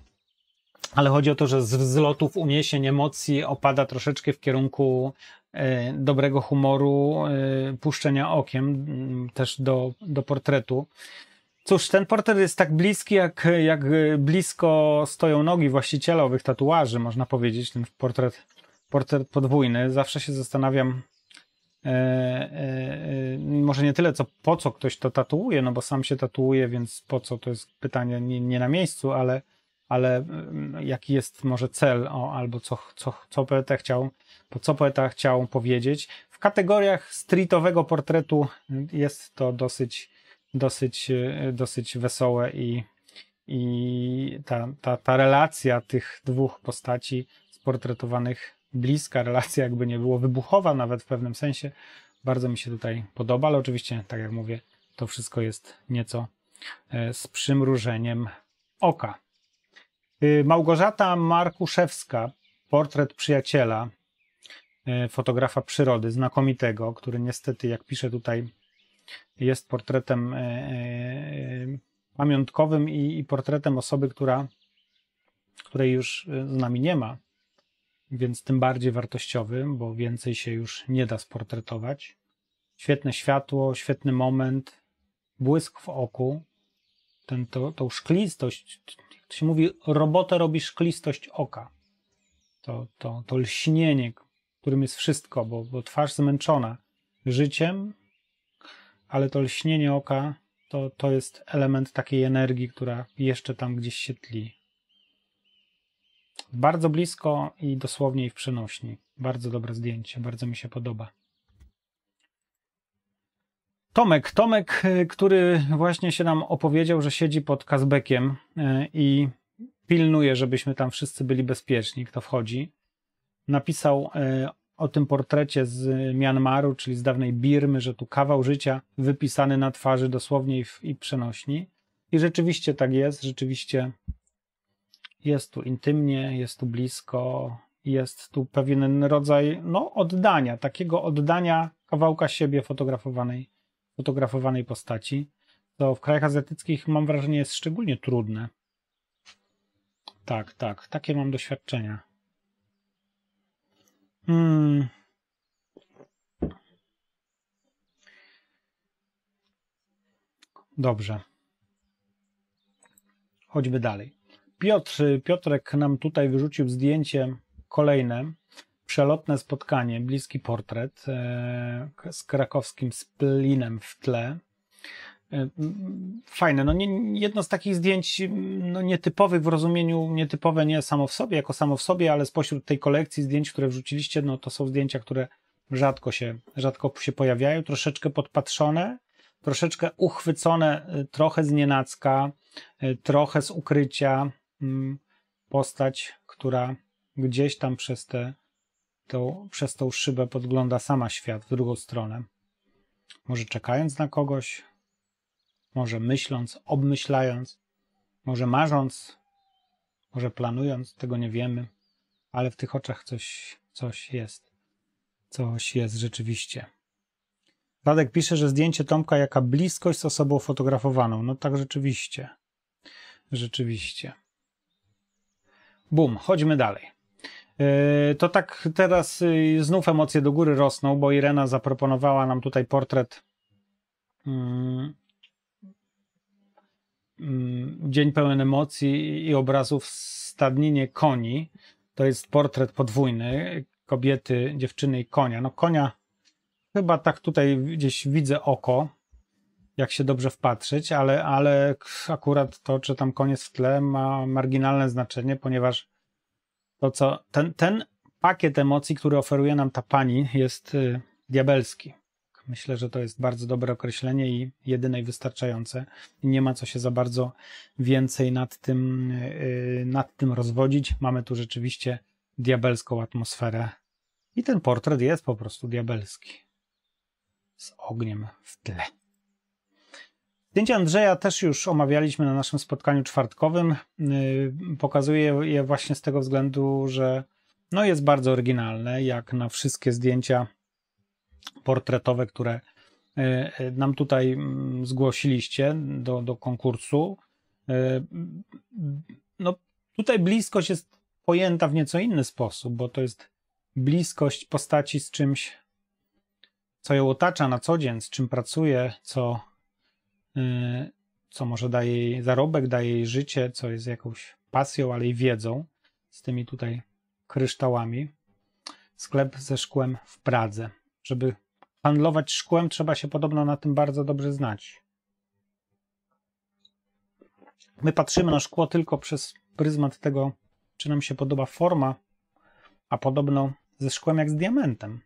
ale chodzi o to, że z wzlotów uniesień, emocji opada troszeczkę w kierunku e, dobrego humoru, e, puszczenia okiem m, też do, do portretu. Cóż, ten portret jest tak bliski, jak, jak blisko stoją nogi właściciela owych tatuaży, można powiedzieć, ten portret, portret podwójny. Zawsze się zastanawiam, może nie tyle, co po co ktoś to tatuuje, no bo sam się tatuuje, więc po co, to jest pytanie nie, nie na miejscu, ale, ale mm, jaki jest może cel, o, albo co, co, co poeta chciał, co poeta chciał powiedzieć. W kategoriach streetowego portretu jest to dosyć dosyć, e, dosyć wesołe i, i ta, ta, ta relacja tych dwóch postaci sportretowanych bliska, relacja jakby nie było wybuchowa nawet w pewnym sensie, bardzo mi się tutaj podoba, ale oczywiście, tak jak mówię, to wszystko jest nieco e, z przymrużeniem oka. Y, Małgorzata Markuszewska, portret przyjaciela, e, fotografa przyrody, znakomitego, który niestety, jak pisze tutaj jest portretem e, pamiątkowym i, portretem osoby, która, której już z nami nie ma, więc tym bardziej wartościowym, bo więcej się już nie da sportretować. Świetne światło, świetny moment, błysk w oku, ten, to, tą szklistość, jak to się mówi, robotę robi szklistość oka. To, to, to lśnienie, którym jest wszystko, bo, bo twarz zmęczona życiem, ale to lśnienie oka to, to jest element takiej energii, która jeszcze tam gdzieś się tli. Bardzo blisko i dosłownie i w przenośni. Bardzo dobre zdjęcie, bardzo mi się podoba. Tomek, Tomek, y, który właśnie się nam opowiedział, że siedzi pod Kazbekiem y, i pilnuje, żebyśmy tam wszyscy byli bezpieczni, kto wchodzi. Napisał y, o tym portrecie z Mianmaru, czyli z dawnej Birmy, że tu kawał życia wypisany na twarzy dosłownie i, w, i przenośni. I rzeczywiście tak jest, rzeczywiście jest tu intymnie, jest tu blisko, jest tu pewien rodzaj no, oddania, takiego oddania kawałka siebie fotografowanej, fotografowanej postaci, co w krajach azjatyckich mam wrażenie jest szczególnie trudne. Tak, tak, takie mam doświadczenia. Hmm. Dobrze. Chodźmy dalej. Piotr, Piotrek nam tutaj wyrzucił zdjęcie kolejne. Przelotne spotkanie, bliski portret e, z krakowskim splinem w tle. E, fajne. No nie, jedno z takich zdjęć no nietypowych w rozumieniu, nietypowe nie samo w sobie, jako samo w sobie, ale spośród tej kolekcji zdjęć, które wrzuciliście, no to są zdjęcia, które rzadko się, rzadko się pojawiają, troszeczkę podpatrzone, troszeczkę uchwycone, y, trochę z nienacka, trochę z ukrycia. Mm, postać, która gdzieś tam przez tę tą, przez tą szybę podgląda sama świat w drugą stronę. Może czekając na kogoś, może myśląc, obmyślając, może marząc, może planując, tego nie wiemy, ale w tych oczach coś, coś jest. Coś jest rzeczywiście. Radek pisze, że zdjęcie Tomka jaka bliskość z osobą fotografowaną. No tak rzeczywiście. Rzeczywiście. Bum, chodźmy dalej. Yy, to tak teraz yy, znów emocje do góry rosną, bo Irena zaproponowała nam tutaj portret yy, Mm, dzień pełen emocji i obrazów w stadninie koni. To jest portret podwójny kobiety, dziewczyny i konia. No konia, chyba tak tutaj gdzieś widzę oko, jak się dobrze wpatrzeć, ale, ale akurat to, czy tam koniec w tle ma marginalne znaczenie, ponieważ to co, ten, ten pakiet emocji, który oferuje nam ta pani jest y, diabelski. Myślę, że to jest bardzo dobre określenie i jedyne i wystarczające. Nie ma co się za bardzo więcej nad tym, yy, nad tym rozwodzić. Mamy tu rzeczywiście diabelską atmosferę. I ten portret jest po prostu diabelski. Z ogniem w tle. Zdjęcie Andrzeja też już omawialiśmy na naszym spotkaniu czwartkowym. Yy, pokazuję je właśnie z tego względu, że no jest bardzo oryginalne, jak na wszystkie zdjęcia portretowe, które e, e, nam tutaj mm, zgłosiliście do, do konkursu. No, Tutaj bliskość jest pojęta w nieco inny sposób, bo to jest bliskość postaci z czymś, co ją otacza na co dzień, z czym pracuje, co, co może daje jej zarobek, daje jej życie, co jest jakąś pasją, ale i wiedzą, z tymi tutaj kryształami. Sklep ze szkłem w Pradze. Żeby handlować szkłem, trzeba się podobno na tym bardzo dobrze znać. My patrzymy na szkło tylko przez pryzmat tego, czy nam się podoba forma, a podobno ze szkłem jak z diamentem.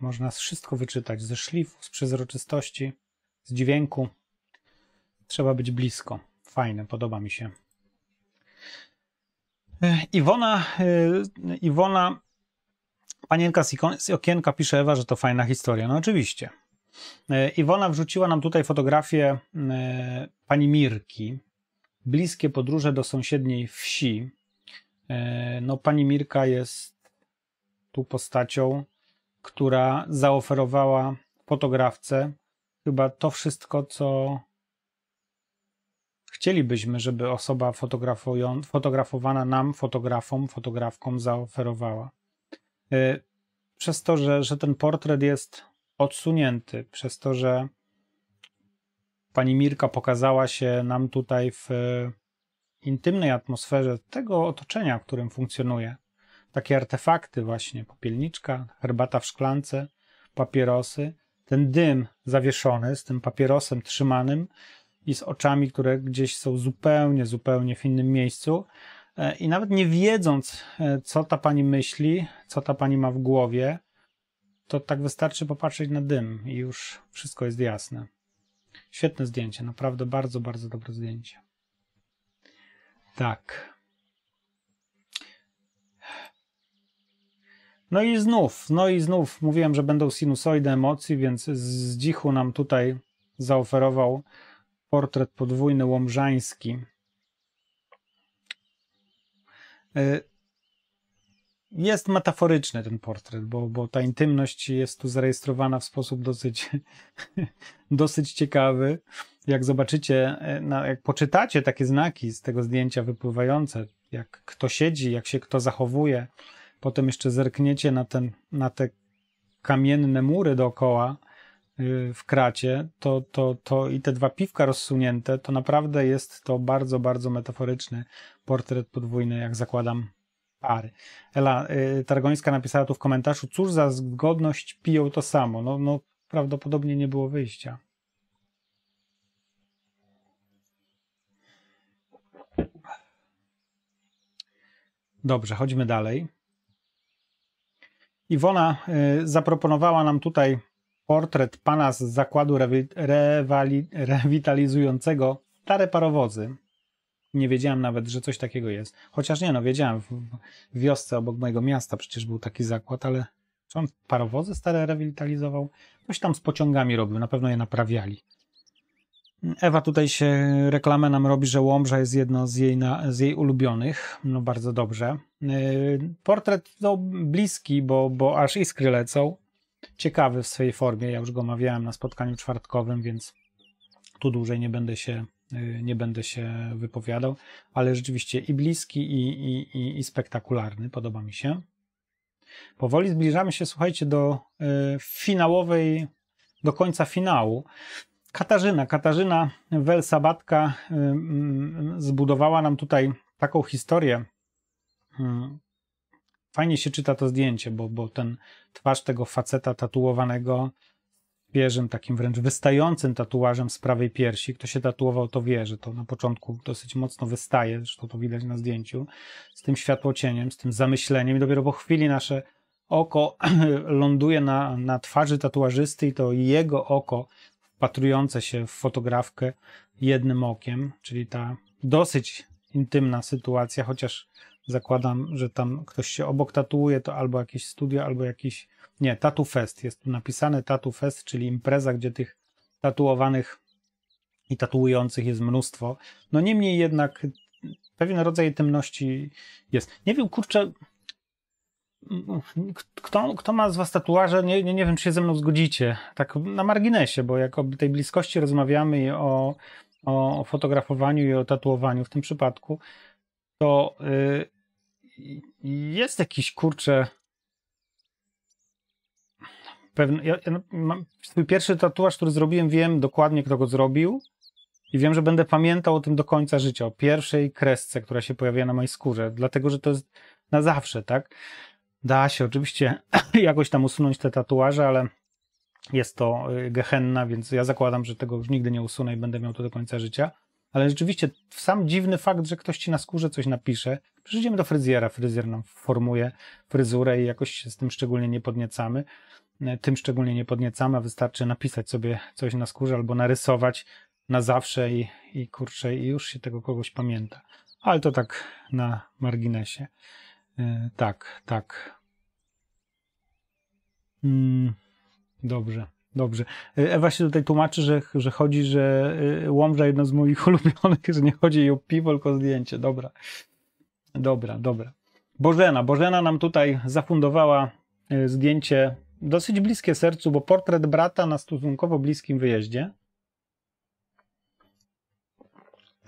Można wszystko wyczytać ze szlifu, z przezroczystości, z dźwięku. Trzeba być blisko. Fajne, podoba mi się. Iwona, e, Iwona panienka z okienka pisze Ewa, że to fajna historia. No oczywiście. E, Iwona wrzuciła nam tutaj fotografię e, pani Mirki. Bliskie podróże do sąsiedniej wsi. No pani Mirka jest tu postacią, która zaoferowała fotografce chyba to wszystko, co chcielibyśmy, żeby osoba fotografowana nam, fotografom, fotografkom zaoferowała. Y, przez to, że, że ten portret jest odsunięty, przez to, że pani Mirka pokazała się nam tutaj w intymnej atmosferze tego otoczenia, w którym funkcjonuje. Takie artefakty właśnie, popielniczka, herbata w szklance, papierosy, ten dym zawieszony z tym papierosem trzymanym i z oczami, które gdzieś są zupełnie, zupełnie w innym miejscu. E, I nawet nie wiedząc, e, co ta pani myśli, co ta pani ma w głowie, to tak wystarczy popatrzeć na dym i już wszystko jest jasne. Świetne zdjęcie, naprawdę bardzo, bardzo dobre zdjęcie. Tak. No i znów, no i znów mówiłem, że będą sinusoidy emocji, więc z dzichu nam tutaj zaoferował portret podwójny łomżański. E, jest metaforyczny ten portret, bo, bo ta intymność jest tu zarejestrowana w sposób dosyć, dosyć ciekawy. Jak zobaczycie, e, jak poczytacie takie znaki z tego zdjęcia wypływające, jak kto siedzi, jak się kto zachowuje, potem jeszcze zerkniecie na, ten, na te kamienne mury dookoła y, w kracie, to, to, to i te dwa piwka rozsunięte, to naprawdę jest to bardzo, bardzo metaforyczny portret podwójny, jak zakładam, pary. Ela y, Targońska napisała tu w komentarzu, cóż za zgodność piją to samo. No, no prawdopodobnie nie było wyjścia. Dobrze, chodźmy dalej. Iwona y, zaproponowała nam tutaj portret pana z zakładu rewi rewitalizującego stare parowozy. Nie wiedziałem nawet, że coś takiego jest. Chociaż nie, no wiedziałem, w wiosce obok mojego miasta przecież był taki zakład, ale czy on parowozy stare rewitalizował? Coś tam z pociągami robił, na pewno je naprawiali. Ewa tutaj się reklamę nam robi, że Łomża jest jedno z jej, na, z jej ulubionych. No bardzo dobrze. Yy, portret no, bliski, bo, bo aż iskry lecą. Ciekawy w swojej formie. Ja już go omawiałem na spotkaniu czwartkowym, więc tu dłużej nie będę się, yy, nie będę się wypowiadał, ale rzeczywiście i bliski, i, i, i, i spektakularny. Podoba mi się. Powoli zbliżamy się, słuchajcie, do yy, finałowej, do końca finału. Katarzyna, Katarzyna Welsabatka zbudowała nam tutaj taką historię. Fajnie się czyta to zdjęcie, bo, bo ten twarz tego faceta tatuowanego wieżym, takim wręcz wystającym tatuażem z prawej piersi. Kto się tatuował, to wie, że to na początku dosyć mocno wystaje, zresztą to widać na zdjęciu, z tym światłocieniem, z tym zamyśleniem i dopiero po chwili nasze oko ląduje na, na twarzy tatuażysty i to jego oko wpatrujące się w fotografkę jednym okiem, czyli ta dosyć intymna sytuacja, chociaż zakładam, że tam ktoś się obok tatuuje, to albo jakieś studio, albo jakiś. Nie, Tattoo Fest. Jest tu napisane Tattoo Fest, czyli impreza, gdzie tych tatuowanych i tatuujących jest mnóstwo. No niemniej jednak pewien rodzaj intymności jest. Nie wiem, kurczę, kto, kto ma z was tatuaże, nie, nie, nie wiem, czy się ze mną zgodzicie, tak na marginesie, bo jak o tej bliskości rozmawiamy i o, o fotografowaniu i o tatuowaniu w tym przypadku, to yy, jest jakiś kurczę. Pewny, ja, ja mam swój pierwszy tatuaż, który zrobiłem, wiem dokładnie, kto go zrobił. I wiem, że będę pamiętał o tym do końca życia, o pierwszej kresce, która się pojawia na mojej skórze, dlatego że to jest na zawsze, tak? Da się oczywiście jakoś tam usunąć te tatuaże, ale jest to y, gehenna, więc ja zakładam, że tego już nigdy nie usunę i będę miał to do końca życia. Ale rzeczywiście sam dziwny fakt, że ktoś ci na skórze coś napisze, przyjdziemy do fryzjera, fryzjer nam formuje fryzurę i jakoś się z tym szczególnie nie podniecamy. Y, tym szczególnie nie podniecamy, a wystarczy napisać sobie coś na skórze albo narysować na zawsze i, i kurczę, i już się tego kogoś pamięta. Ale to tak na marginesie. Yy, tak, tak. Mm, dobrze, dobrze. Y, Ewa się tutaj tłumaczy, że, że chodzi, że y, Łomża jedno z moich ulubionych, że nie chodzi jej o piwo, tylko o zdjęcie. Dobra, dobra, dobra. Bożena, Bożena nam tutaj zafundowała zdjęcie dosyć bliskie sercu, bo portret brata na stosunkowo bliskim wyjeździe.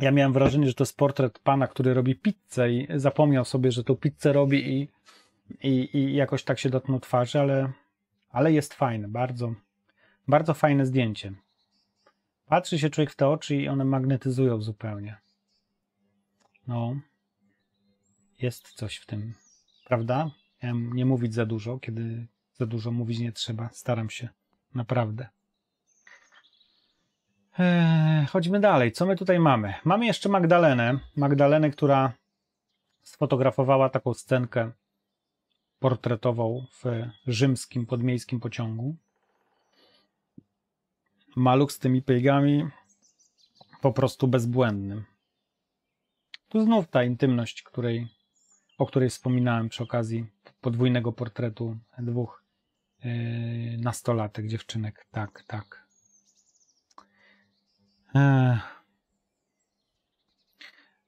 Ja miałem wrażenie, że to jest portret pana, który robi pizzę i zapomniał sobie, że tą pizzę robi i, i, i jakoś tak się dotknął twarzy, ale, ale jest fajne, bardzo, bardzo fajne zdjęcie. Patrzy się człowiek w te oczy i one magnetyzują zupełnie. No, jest coś w tym, prawda? Miałem nie mówić za dużo, kiedy za dużo mówić nie trzeba. Staram się, naprawdę. Eee, chodźmy dalej. Co my tutaj mamy? Mamy jeszcze Magdalenę. Magdalenę, która sfotografowała taką scenkę portretową w rzymskim podmiejskim pociągu. Maluch z tymi pejgami po prostu bezbłędnym. Tu znów ta intymność, której, o której wspominałem przy okazji podwójnego portretu dwóch yy, nastolatek, dziewczynek. Tak, tak.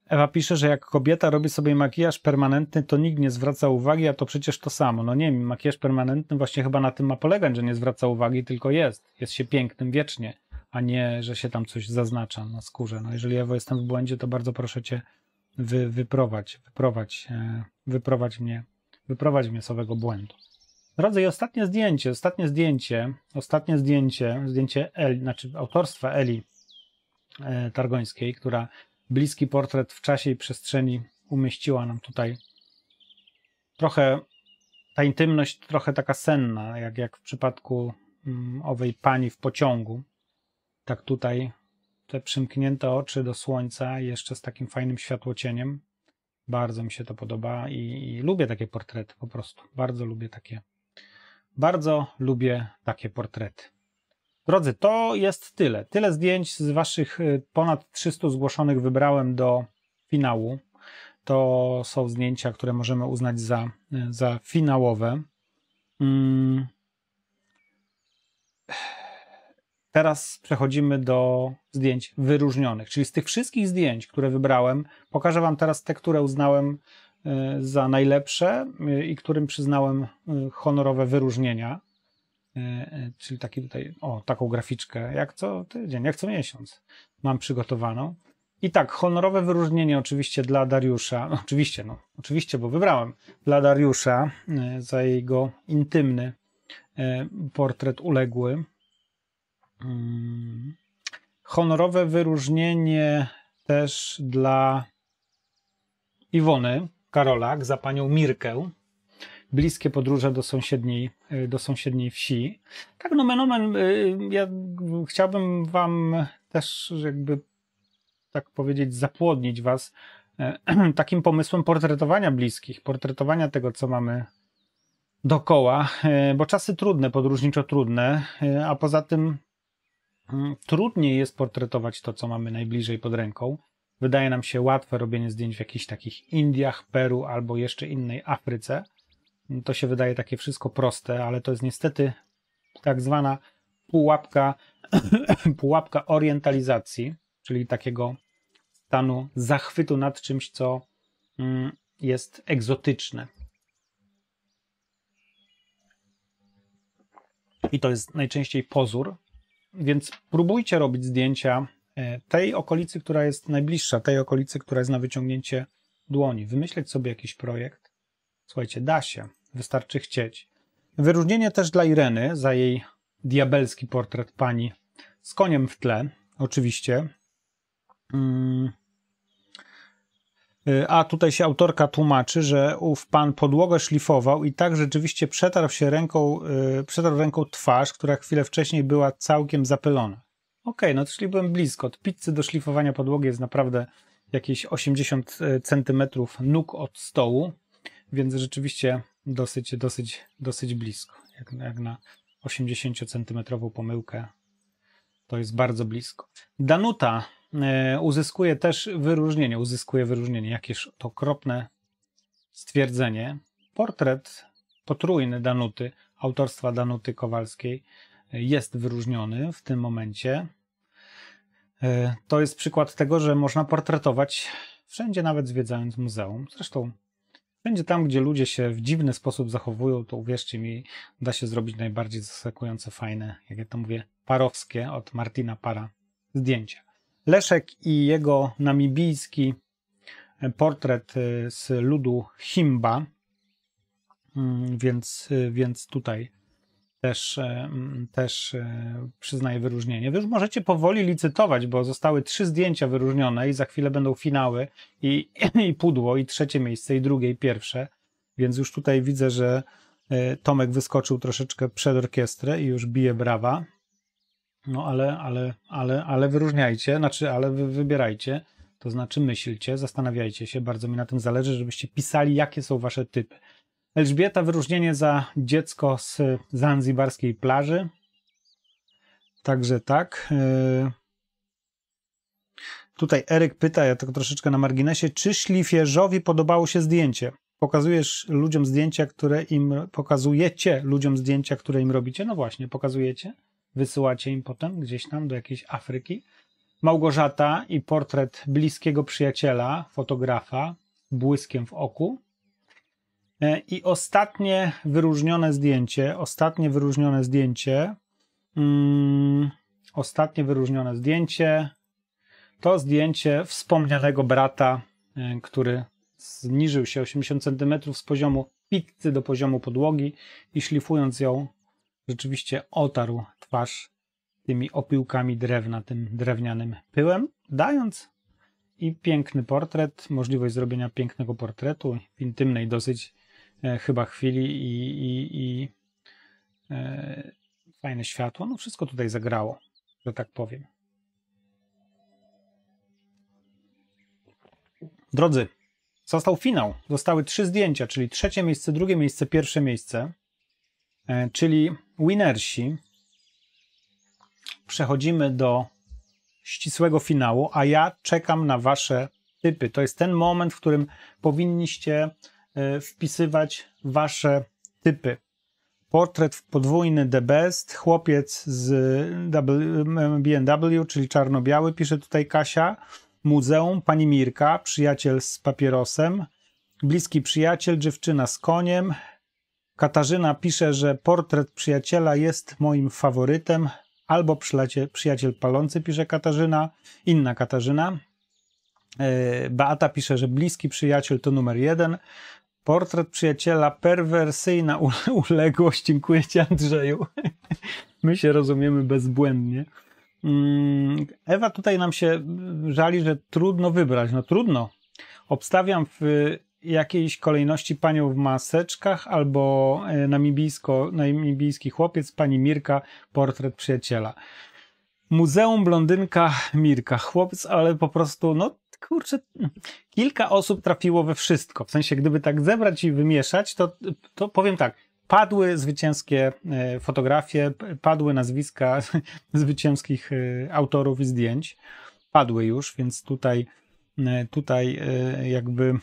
Ewa pisze, że jak kobieta robi sobie makijaż permanentny, to nikt nie zwraca uwagi, a to przecież to samo. No nie wiem, makijaż permanentny właśnie chyba na tym ma polegać, że nie zwraca uwagi, tylko jest. Jest się pięknym wiecznie, a nie, że się tam coś zaznacza na skórze. No jeżeli Ewa jestem w błędzie, to bardzo proszę cię wy, wyprowadź, wyprowadź, e, wyprowadź mnie, wyprowadź mnie z owego błędu. Drodzy, i ostatnie zdjęcie, ostatnie zdjęcie, ostatnie zdjęcie, zdjęcie Eli, znaczy autorstwa Eli Targońskiej, która bliski portret w czasie i przestrzeni umieściła nam tutaj. Trochę ta intymność, trochę taka senna, jak, jak w przypadku mm, owej pani w pociągu. Tak tutaj te przymknięte oczy do słońca, jeszcze z takim fajnym światłocieniem. Bardzo mi się to podoba i, i lubię takie portrety po prostu. Bardzo lubię takie. Bardzo lubię takie portrety. Drodzy, to jest tyle. Tyle zdjęć z Waszych y, ponad 300 zgłoszonych wybrałem do finału. To są zdjęcia, które możemy uznać za, y, za finałowe. Mm. Teraz przechodzimy do zdjęć wyróżnionych, czyli z tych wszystkich zdjęć, które wybrałem, pokażę Wam teraz te, które uznałem y, za najlepsze i którym przyznałem honorowe wyróżnienia. E, e, czyli taki tutaj, o, taką graficzkę, jak co tydzień, jak co miesiąc mam przygotowaną. I tak, honorowe wyróżnienie oczywiście dla Dariusza, no, oczywiście, no, oczywiście, bo wybrałem, dla Dariusza e, za jego intymny portret uległy. Mm. Honorowe wyróżnienie też dla Iwony Karolak za panią Mirkę, bliskie podróże do sąsiedniej, y, do sąsiedniej wsi. Tak, no menomen, y, ja chciałbym wam też jakby, tak powiedzieć, zapłodnić was e, takim pomysłem portretowania bliskich, portretowania tego, co mamy dokoła, e, bo czasy trudne, podróżniczo trudne, e, a poza tym mm, trudniej jest portretować to, co mamy najbliżej pod ręką. Wydaje nam się łatwe robienie zdjęć w jakichś takich Indiach, Peru albo jeszcze innej Afryce, to się wydaje takie wszystko proste, ale to jest niestety tak zwana pułapka, pułapka orientalizacji, czyli takiego stanu zachwytu nad czymś, co mm, jest egzotyczne. I to jest najczęściej pozór, więc próbujcie robić zdjęcia e, tej okolicy, która jest najbliższa, tej okolicy, która jest na wyciągnięcie dłoni, wymyśleć sobie jakiś projekt. Słuchajcie, da się, wystarczy chcieć. Wyróżnienie też dla Ireny za jej diabelski portret pani z koniem w tle, oczywiście. Mm. Y, a tutaj się autorka tłumaczy, że ów pan podłogę szlifował i tak rzeczywiście przetarł się ręką, yy, przetarł ręką twarz, która chwilę wcześniej była całkiem zapylona. Okej, okay, no to czyli byłem blisko. Od pizzy do szlifowania podłogi jest naprawdę jakieś 80 y, centymetrów nóg od stołu, więc rzeczywiście dosyć, dosyć, dosyć blisko. Jak, jak na 80 centymetrową pomyłkę to jest bardzo blisko. Danuta E, uzyskuje też wyróżnienie. Uzyskuje wyróżnienie. Jakież to okropne stwierdzenie. Portret potrójny Danuty, autorstwa Danuty Kowalskiej, e, jest wyróżniony w tym momencie. E, to jest przykład tego, że można portretować wszędzie, nawet zwiedzając muzeum. Zresztą wszędzie tam, gdzie ludzie się w dziwny sposób zachowują, to uwierzcie mi, da się zrobić najbardziej zaskakujące, fajne, jak ja to mówię, parowskie od Martina Para zdjęcia. Leszek i jego namibijski portret y, z ludu Himba, mm, więc, y, więc tutaj też, mm, też przyznaję wyróżnienie. Wy już możecie powoli licytować, bo zostały trzy zdjęcia wyróżnione i za chwilę będą finały i, i pudło, i trzecie miejsce, i drugie, i pierwsze. Więc już tutaj widzę, że Tomek wyskoczył troszeczkę przed orkiestrę i już bije brawa. No ale, ale, ale, ale wyróżniajcie, znaczy, ale wy wybierajcie, to znaczy myślcie, zastanawiajcie się, bardzo mi na tym zależy, żebyście pisali, jakie są wasze typy. Elżbieta, wyróżnienie za dziecko z zanzibarskiej plaży. Także tak. Y, tutaj Eryk pyta, ja tylko troszeczkę na marginesie, czy szlifierzowi podobało się zdjęcie? Pokazujesz ludziom zdjęcia, które im pokazujecie ludziom zdjęcia, które im robicie? No właśnie, pokazujecie wysyłacie im potem gdzieś tam do jakiejś Afryki. Małgorzata i portret bliskiego przyjaciela, fotografa, błyskiem w oku. E, I ostatnie wyróżnione zdjęcie, ostatnie wyróżnione zdjęcie, mm, ostatnie wyróżnione zdjęcie to zdjęcie wspomnianego brata, e, który zniżył się 80 cm z poziomu pizzy do poziomu podłogi i szlifując ją rzeczywiście otarł twarz tymi opyłkami drewna, tym drewnianym pyłem, dając i piękny portret, możliwość zrobienia pięknego portretu w intymnej dosyć chyba chwili i, i, i e, fajne światło. No wszystko tutaj zagrało, że tak powiem. Drodzy, został finał. Zostały trzy zdjęcia, czyli trzecie miejsce, drugie miejsce, pierwsze miejsce. E, czyli winersi. Przechodzimy do ścisłego finału, a ja czekam na Wasze typy. To jest ten moment, w którym powinniście e, wpisywać Wasze typy. Portret podwójny The Best, chłopiec z BMW, czyli czarno-biały, pisze tutaj Kasia. Muzeum, pani Mirka, przyjaciel z papierosem, bliski przyjaciel, dziewczyna z koniem, Katarzyna pisze, że portret przyjaciela jest moim faworytem, albo przyjaciel palący, pisze Katarzyna, inna Katarzyna. E, Beata pisze, że bliski przyjaciel to numer jeden. Portret przyjaciela, perwersyjna uległość. Dziękuję Ci, Andrzeju. My się rozumiemy bezbłędnie. Mm, Ewa tutaj nam się żali, że trudno wybrać. No trudno. Obstawiam w jakiejś kolejności panią w maseczkach albo e, namibijski chłopiec, pani Mirka, portret przyjaciela. Muzeum Blondynka Mirka, chłopiec, ale po prostu, no kurczę, kilka osób trafiło we wszystko. W sensie, gdyby tak zebrać i wymieszać, to, to powiem tak, padły zwycięskie e, fotografie, padły nazwiska zwycięskich e, autorów i zdjęć. Padły już, więc tutaj, tutaj jakby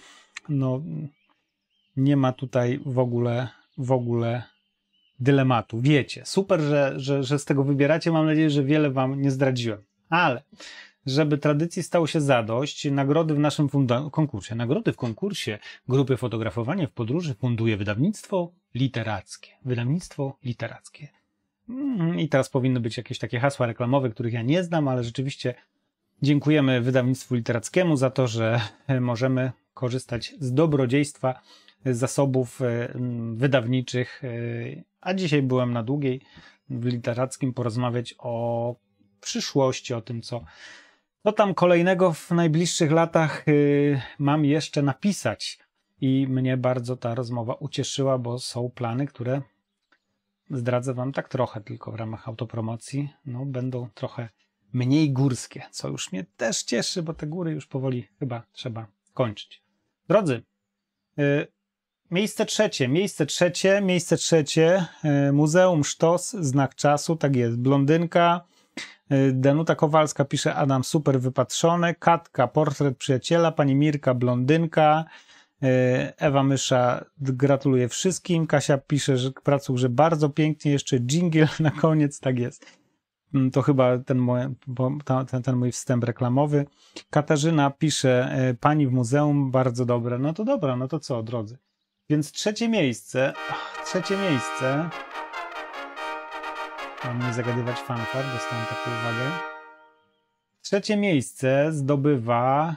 no nie ma tutaj w ogóle, w ogóle dylematu. Wiecie, super, że, że, że z tego wybieracie. Mam nadzieję, że wiele wam nie zdradziłem. Ale żeby tradycji stało się zadość, nagrody w naszym konkursie. Nagrody w konkursie grupy Fotografowanie w Podróży funduje wydawnictwo literackie. Wydawnictwo literackie. Mm, I teraz powinny być jakieś takie hasła reklamowe, których ja nie znam, ale rzeczywiście dziękujemy wydawnictwu literackiemu za to, że możemy korzystać z dobrodziejstwa zasobów e, wydawniczych. E, a dzisiaj byłem na długiej w literackim porozmawiać o przyszłości, o tym, co, co tam kolejnego w najbliższych latach e, mam jeszcze napisać. I mnie bardzo ta rozmowa ucieszyła, bo są plany, które zdradzę Wam tak trochę tylko w ramach autopromocji. No, będą trochę mniej górskie, co już mnie też cieszy, bo te góry już powoli chyba trzeba kończyć. Drodzy, Miejsce trzecie, miejsce trzecie, miejsce trzecie. E, Muzeum Sztos, znak czasu, tak jest. Blondynka. E, Danuta Kowalska pisze Adam super wypatrzone. Katka, portret przyjaciela. Pani Mirka, blondynka. E, Ewa Mysza gratuluje wszystkim. Kasia pisze, że pracuł, że bardzo pięknie. Jeszcze jingle na koniec, tak jest. Mm, to chyba ten mój, ten, ten mój wstęp reklamowy. Katarzyna pisze, pani w muzeum, bardzo dobre. No to dobra, no to co, drodzy? Więc trzecie miejsce. Trzecie miejsce. Mam nie zagadywać fanfar, dostałem taką uwagę. Trzecie miejsce zdobywa.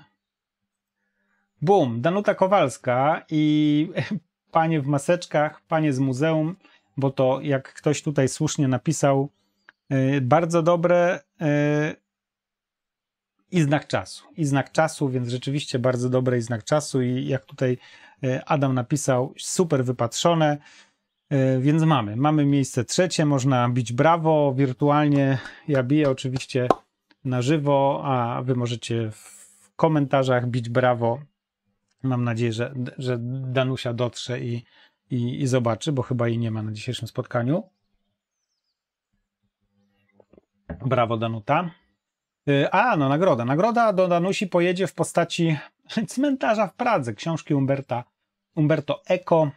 Bum, Danuta Kowalska i panie w maseczkach, panie z muzeum, bo to jak ktoś tutaj słusznie napisał, yy, bardzo dobre yy, i znak czasu. I znak czasu, więc rzeczywiście bardzo dobre i znak czasu. I jak tutaj E, Adam napisał super wypatrzone, więc mamy. Mamy miejsce trzecie, można bić brawo wirtualnie. Ja biję oczywiście na żywo, a wy możecie w komentarzach bić brawo. Mam nadzieję, że, że Danusia dotrze i, i, i zobaczy, bo chyba jej nie ma na dzisiejszym spotkaniu. Brawo, Danuta. E, a, no nagroda. Nagroda do Danusi pojedzie w postaci cmentarza w Pradze, książki Umberta Umberto Eco e,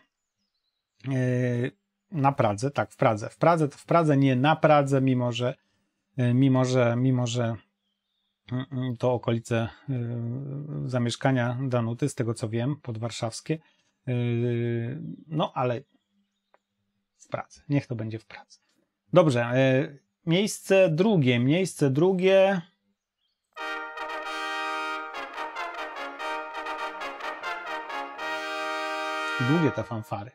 na Pradze, tak, w Pradze. W Pradze, w Pradze nie na Pradze, mimo że, e, mimo że, mimo że mm, mm, to okolice e, zamieszkania Danuty, z tego co wiem, podwarszawskie. No, ale w Pradze. Niech to będzie w Pradze. Dobrze. Miejsce drugie. Miejsce drugie. Długie te fanfary.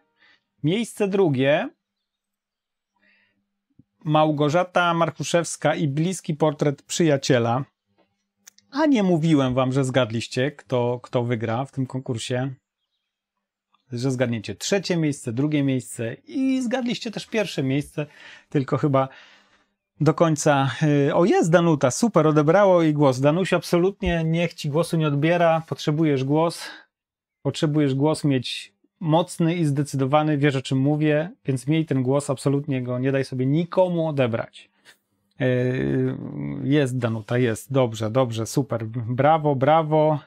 Miejsce drugie. Małgorzata Markuszewska i bliski portret przyjaciela. A nie mówiłem wam, że zgadliście, kto, kto wygra w tym konkursie. Że zgadniecie trzecie miejsce, drugie miejsce i zgadliście też pierwsze miejsce, tylko chyba do końca. Y, o, jest Danuta, super, odebrało jej głos. Danusia absolutnie niech ci głosu nie odbiera, potrzebujesz głos. Potrzebujesz głos mieć mocny i zdecydowany, wiesz o czym mówię, więc miej ten głos, absolutnie go nie daj sobie nikomu odebrać. E, jest Danuta, jest, dobrze, dobrze, super, brawo, brawo.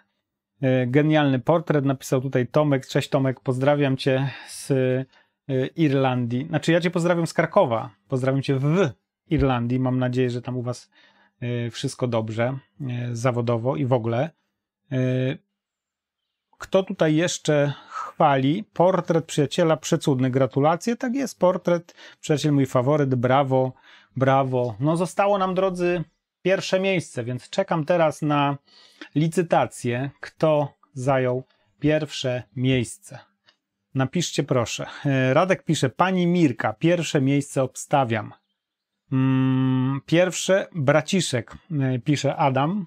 E, genialny portret, napisał tutaj Tomek, cześć Tomek, pozdrawiam cię z e, Irlandii. Znaczy ja cię pozdrawiam z Krakowa, pozdrawiam cię w Irlandii, mam nadzieję, że tam u was wszystko dobrze, zawodowo i w ogóle. Kto tutaj jeszcze chwali? Portret przyjaciela przecudny. Gratulacje. Tak jest, portret. Przyjaciel mój faworyt. Brawo, brawo. No zostało nam, drodzy, pierwsze miejsce, więc czekam teraz na licytację. Kto zajął pierwsze miejsce? Napiszcie proszę. E, Radek pisze, pani Mirka, pierwsze miejsce obstawiam. Mm, pierwsze, braciszek, e, pisze Adam.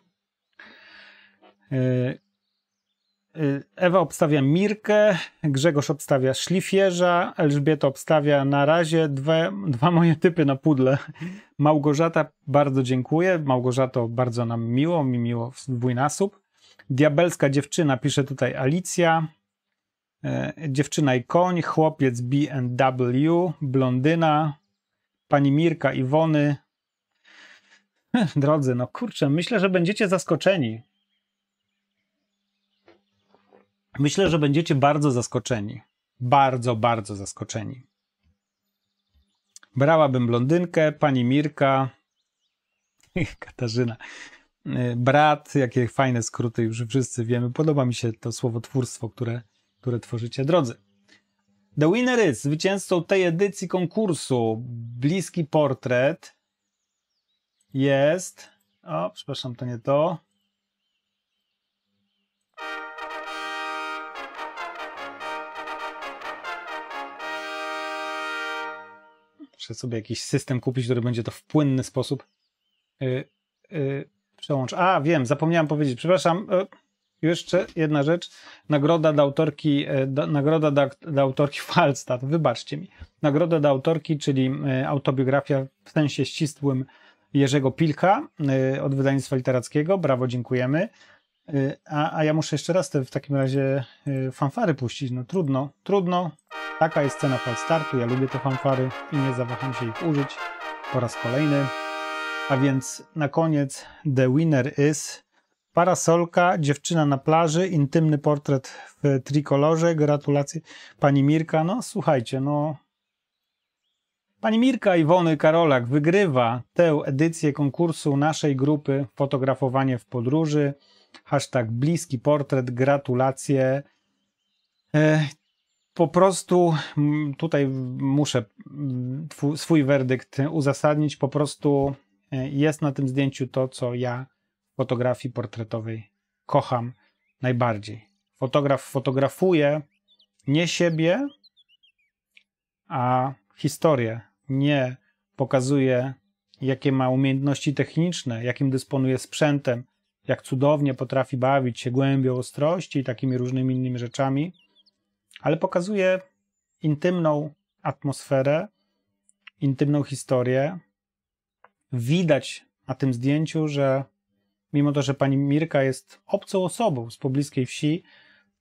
Y, Ewa obstawia Mirkę, Grzegorz obstawia Szlifierza, Elżbieta obstawia na razie dwa, dwa moje typy na pudle. Małgorzata, bardzo dziękuję. Małgorzato, bardzo nam miło, mi miło w dwójnasób. Diabelska dziewczyna, pisze tutaj Alicja. E, dziewczyna i koń, chłopiec B&W, blondyna, pani Mirka Iwony. Drodzy, no kurczę, myślę, że będziecie zaskoczeni. Myślę, że będziecie bardzo zaskoczeni. Bardzo, bardzo zaskoczeni. Brałabym blondynkę, pani Mirka, Katarzyna, brat, jakie fajne skróty już wszyscy wiemy. Podoba mi się to słowotwórstwo, które, które tworzycie. Drodzy, The winner is, zwycięzcą tej edycji konkursu, bliski portret jest, o, przepraszam, to nie to, Muszę sobie jakiś system kupić, który będzie to w płynny sposób yy, yy, przełącz. A, wiem, zapomniałem powiedzieć. Przepraszam. Yy, jeszcze jedna rzecz. Nagroda do autorki, do, nagroda do, do autorki Falstaff. Wybaczcie mi. Nagroda do autorki, czyli yy, autobiografia w sensie ścisłym Jerzego Pilka yy, od wydawnictwa literackiego. Brawo, dziękujemy. A, a ja muszę jeszcze raz te w takim razie fanfary puścić. No trudno, trudno. Taka jest cena Falstartu. Ja lubię te fanfary i nie zawaham się ich użyć po raz kolejny. A więc na koniec The Winner is Parasolka, dziewczyna na plaży, intymny portret w trikolorze. Gratulacje. Pani Mirka, no słuchajcie, no. Pani Mirka Iwony Karolak wygrywa tę edycję konkursu naszej grupy Fotografowanie w podróży. Hashtag bliski portret, gratulacje. Po prostu tutaj muszę swój werdykt uzasadnić. Po prostu e, jest na tym zdjęciu to, co ja w fotografii portretowej kocham najbardziej. Fotograf fotografuje nie siebie, a historię. Nie pokazuje, jakie ma umiejętności techniczne, jakim dysponuje sprzętem, jak cudownie potrafi bawić się głębią ostrości i takimi różnymi innymi rzeczami ale pokazuje intymną atmosferę, intymną historię. Widać na tym zdjęciu, że mimo to, że pani Mirka jest obcą osobą z pobliskiej wsi,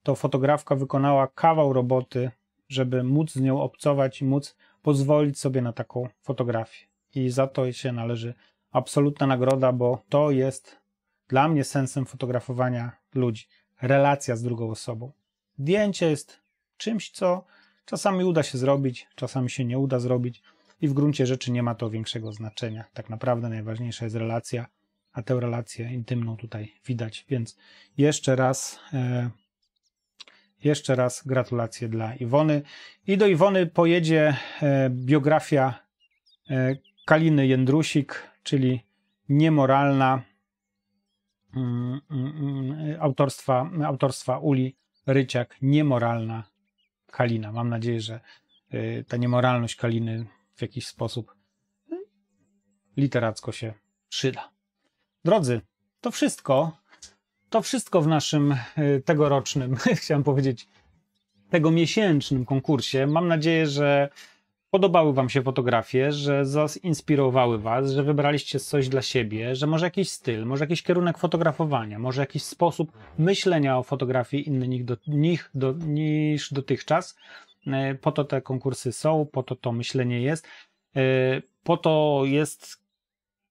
to fotografka wykonała kawał roboty, żeby móc z nią obcować i móc pozwolić sobie na taką fotografię. I za to się należy absolutna nagroda, bo to jest dla mnie sensem fotografowania ludzi. Relacja z drugą osobą. Zdjęcie jest czymś, co czasami uda się zrobić, czasami się nie uda zrobić i w gruncie rzeczy nie ma to większego znaczenia. Tak naprawdę najważniejsza jest relacja, a tę relację intymną tutaj widać. Więc jeszcze raz, e, jeszcze raz gratulacje dla Iwony. I do Iwony pojedzie e, biografia e, Kaliny Jędrusik, czyli niemoralna mm, mm, mm, autorstwa, autorstwa Uli Ryciak, niemoralna Kalina. Mam nadzieję, że y, ta niemoralność Kaliny w jakiś sposób y, literacko się przyda. Drodzy, to wszystko. To wszystko w naszym y, tegorocznym, chciałem powiedzieć, tego miesięcznym konkursie. Mam nadzieję, że podobały Wam się fotografie, że zainspirowały Was, że wybraliście coś dla siebie, że może jakiś styl, może jakiś kierunek fotografowania, może jakiś sposób myślenia o fotografii inny niż, do, do, niż dotychczas. E, po to te konkursy są, po to to myślenie jest, e, po to jest,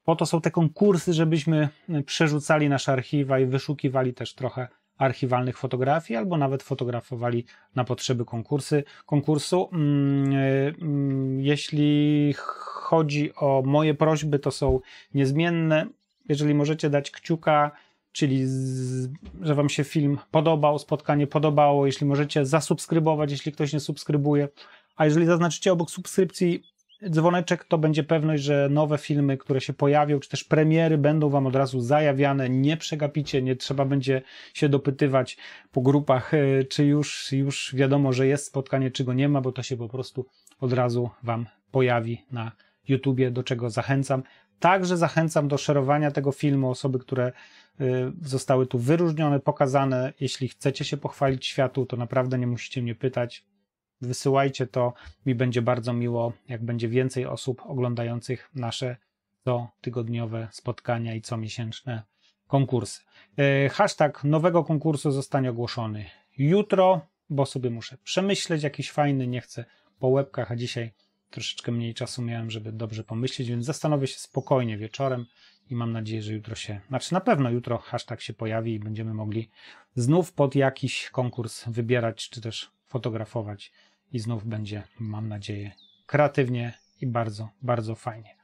po to są te konkursy, żebyśmy przerzucali nasze archiwa i wyszukiwali też trochę archiwalnych fotografii, albo nawet fotografowali na potrzeby konkursy, konkursu. Mm, e, mm, jeśli chodzi o moje prośby, to są niezmienne. Jeżeli możecie dać kciuka, czyli z, że Wam się film podobał, spotkanie podobało, jeśli możecie zasubskrybować, jeśli ktoś nie subskrybuje, a jeżeli zaznaczycie obok subskrypcji dzwoneczek to będzie pewność, że nowe filmy, które się pojawią, czy też premiery będą Wam od razu zajawiane, nie przegapicie, nie trzeba będzie się dopytywać po grupach, e, czy już, już wiadomo, że jest spotkanie, czy go nie ma, bo to się po prostu od razu Wam pojawi na YouTubie, do czego zachęcam. Także zachęcam do szerowania tego filmu, osoby, które e, zostały tu wyróżnione, pokazane. Jeśli chcecie się pochwalić światu, to naprawdę nie musicie mnie pytać wysyłajcie to. Mi będzie bardzo miło, jak będzie więcej osób oglądających nasze co tygodniowe spotkania i co miesięczne konkursy. E, hashtag nowego konkursu zostanie ogłoszony jutro, bo sobie muszę przemyśleć jakiś fajny, nie chcę po łebkach, a dzisiaj troszeczkę mniej czasu miałem, żeby dobrze pomyśleć, więc zastanowię się spokojnie wieczorem i mam nadzieję, że jutro się, znaczy na pewno jutro hashtag się pojawi i będziemy mogli znów pod jakiś konkurs wybierać, czy też fotografować i znów będzie, mam nadzieję, kreatywnie i bardzo, bardzo fajnie.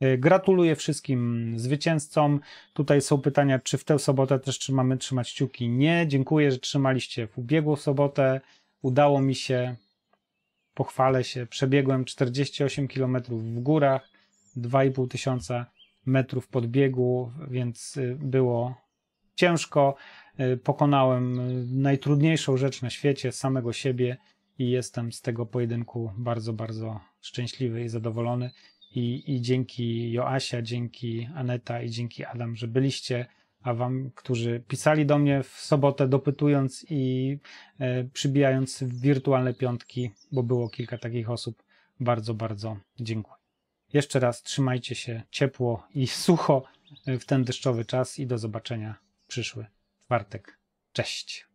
E, gratuluję wszystkim zwycięzcom. Tutaj są pytania, czy w tę sobotę też mamy trzymać kciuki. Nie, dziękuję, że trzymaliście w ubiegłą sobotę. Udało mi się, pochwalę się, przebiegłem 48 km w górach, 2,5 tysiąca metrów podbiegu, więc y, było ciężko. Y, pokonałem najtrudniejszą rzecz na świecie, samego siebie i jestem z tego pojedynku bardzo, bardzo szczęśliwy i zadowolony. I, I dzięki Joasia, dzięki Aneta i dzięki Adam, że byliście, a wam, którzy pisali do mnie w sobotę, dopytując i e, przybijając wirtualne piątki, bo było kilka takich osób, bardzo, bardzo dziękuję. Jeszcze raz trzymajcie się ciepło i sucho w ten deszczowy czas i do zobaczenia przyszły czwartek. Cześć.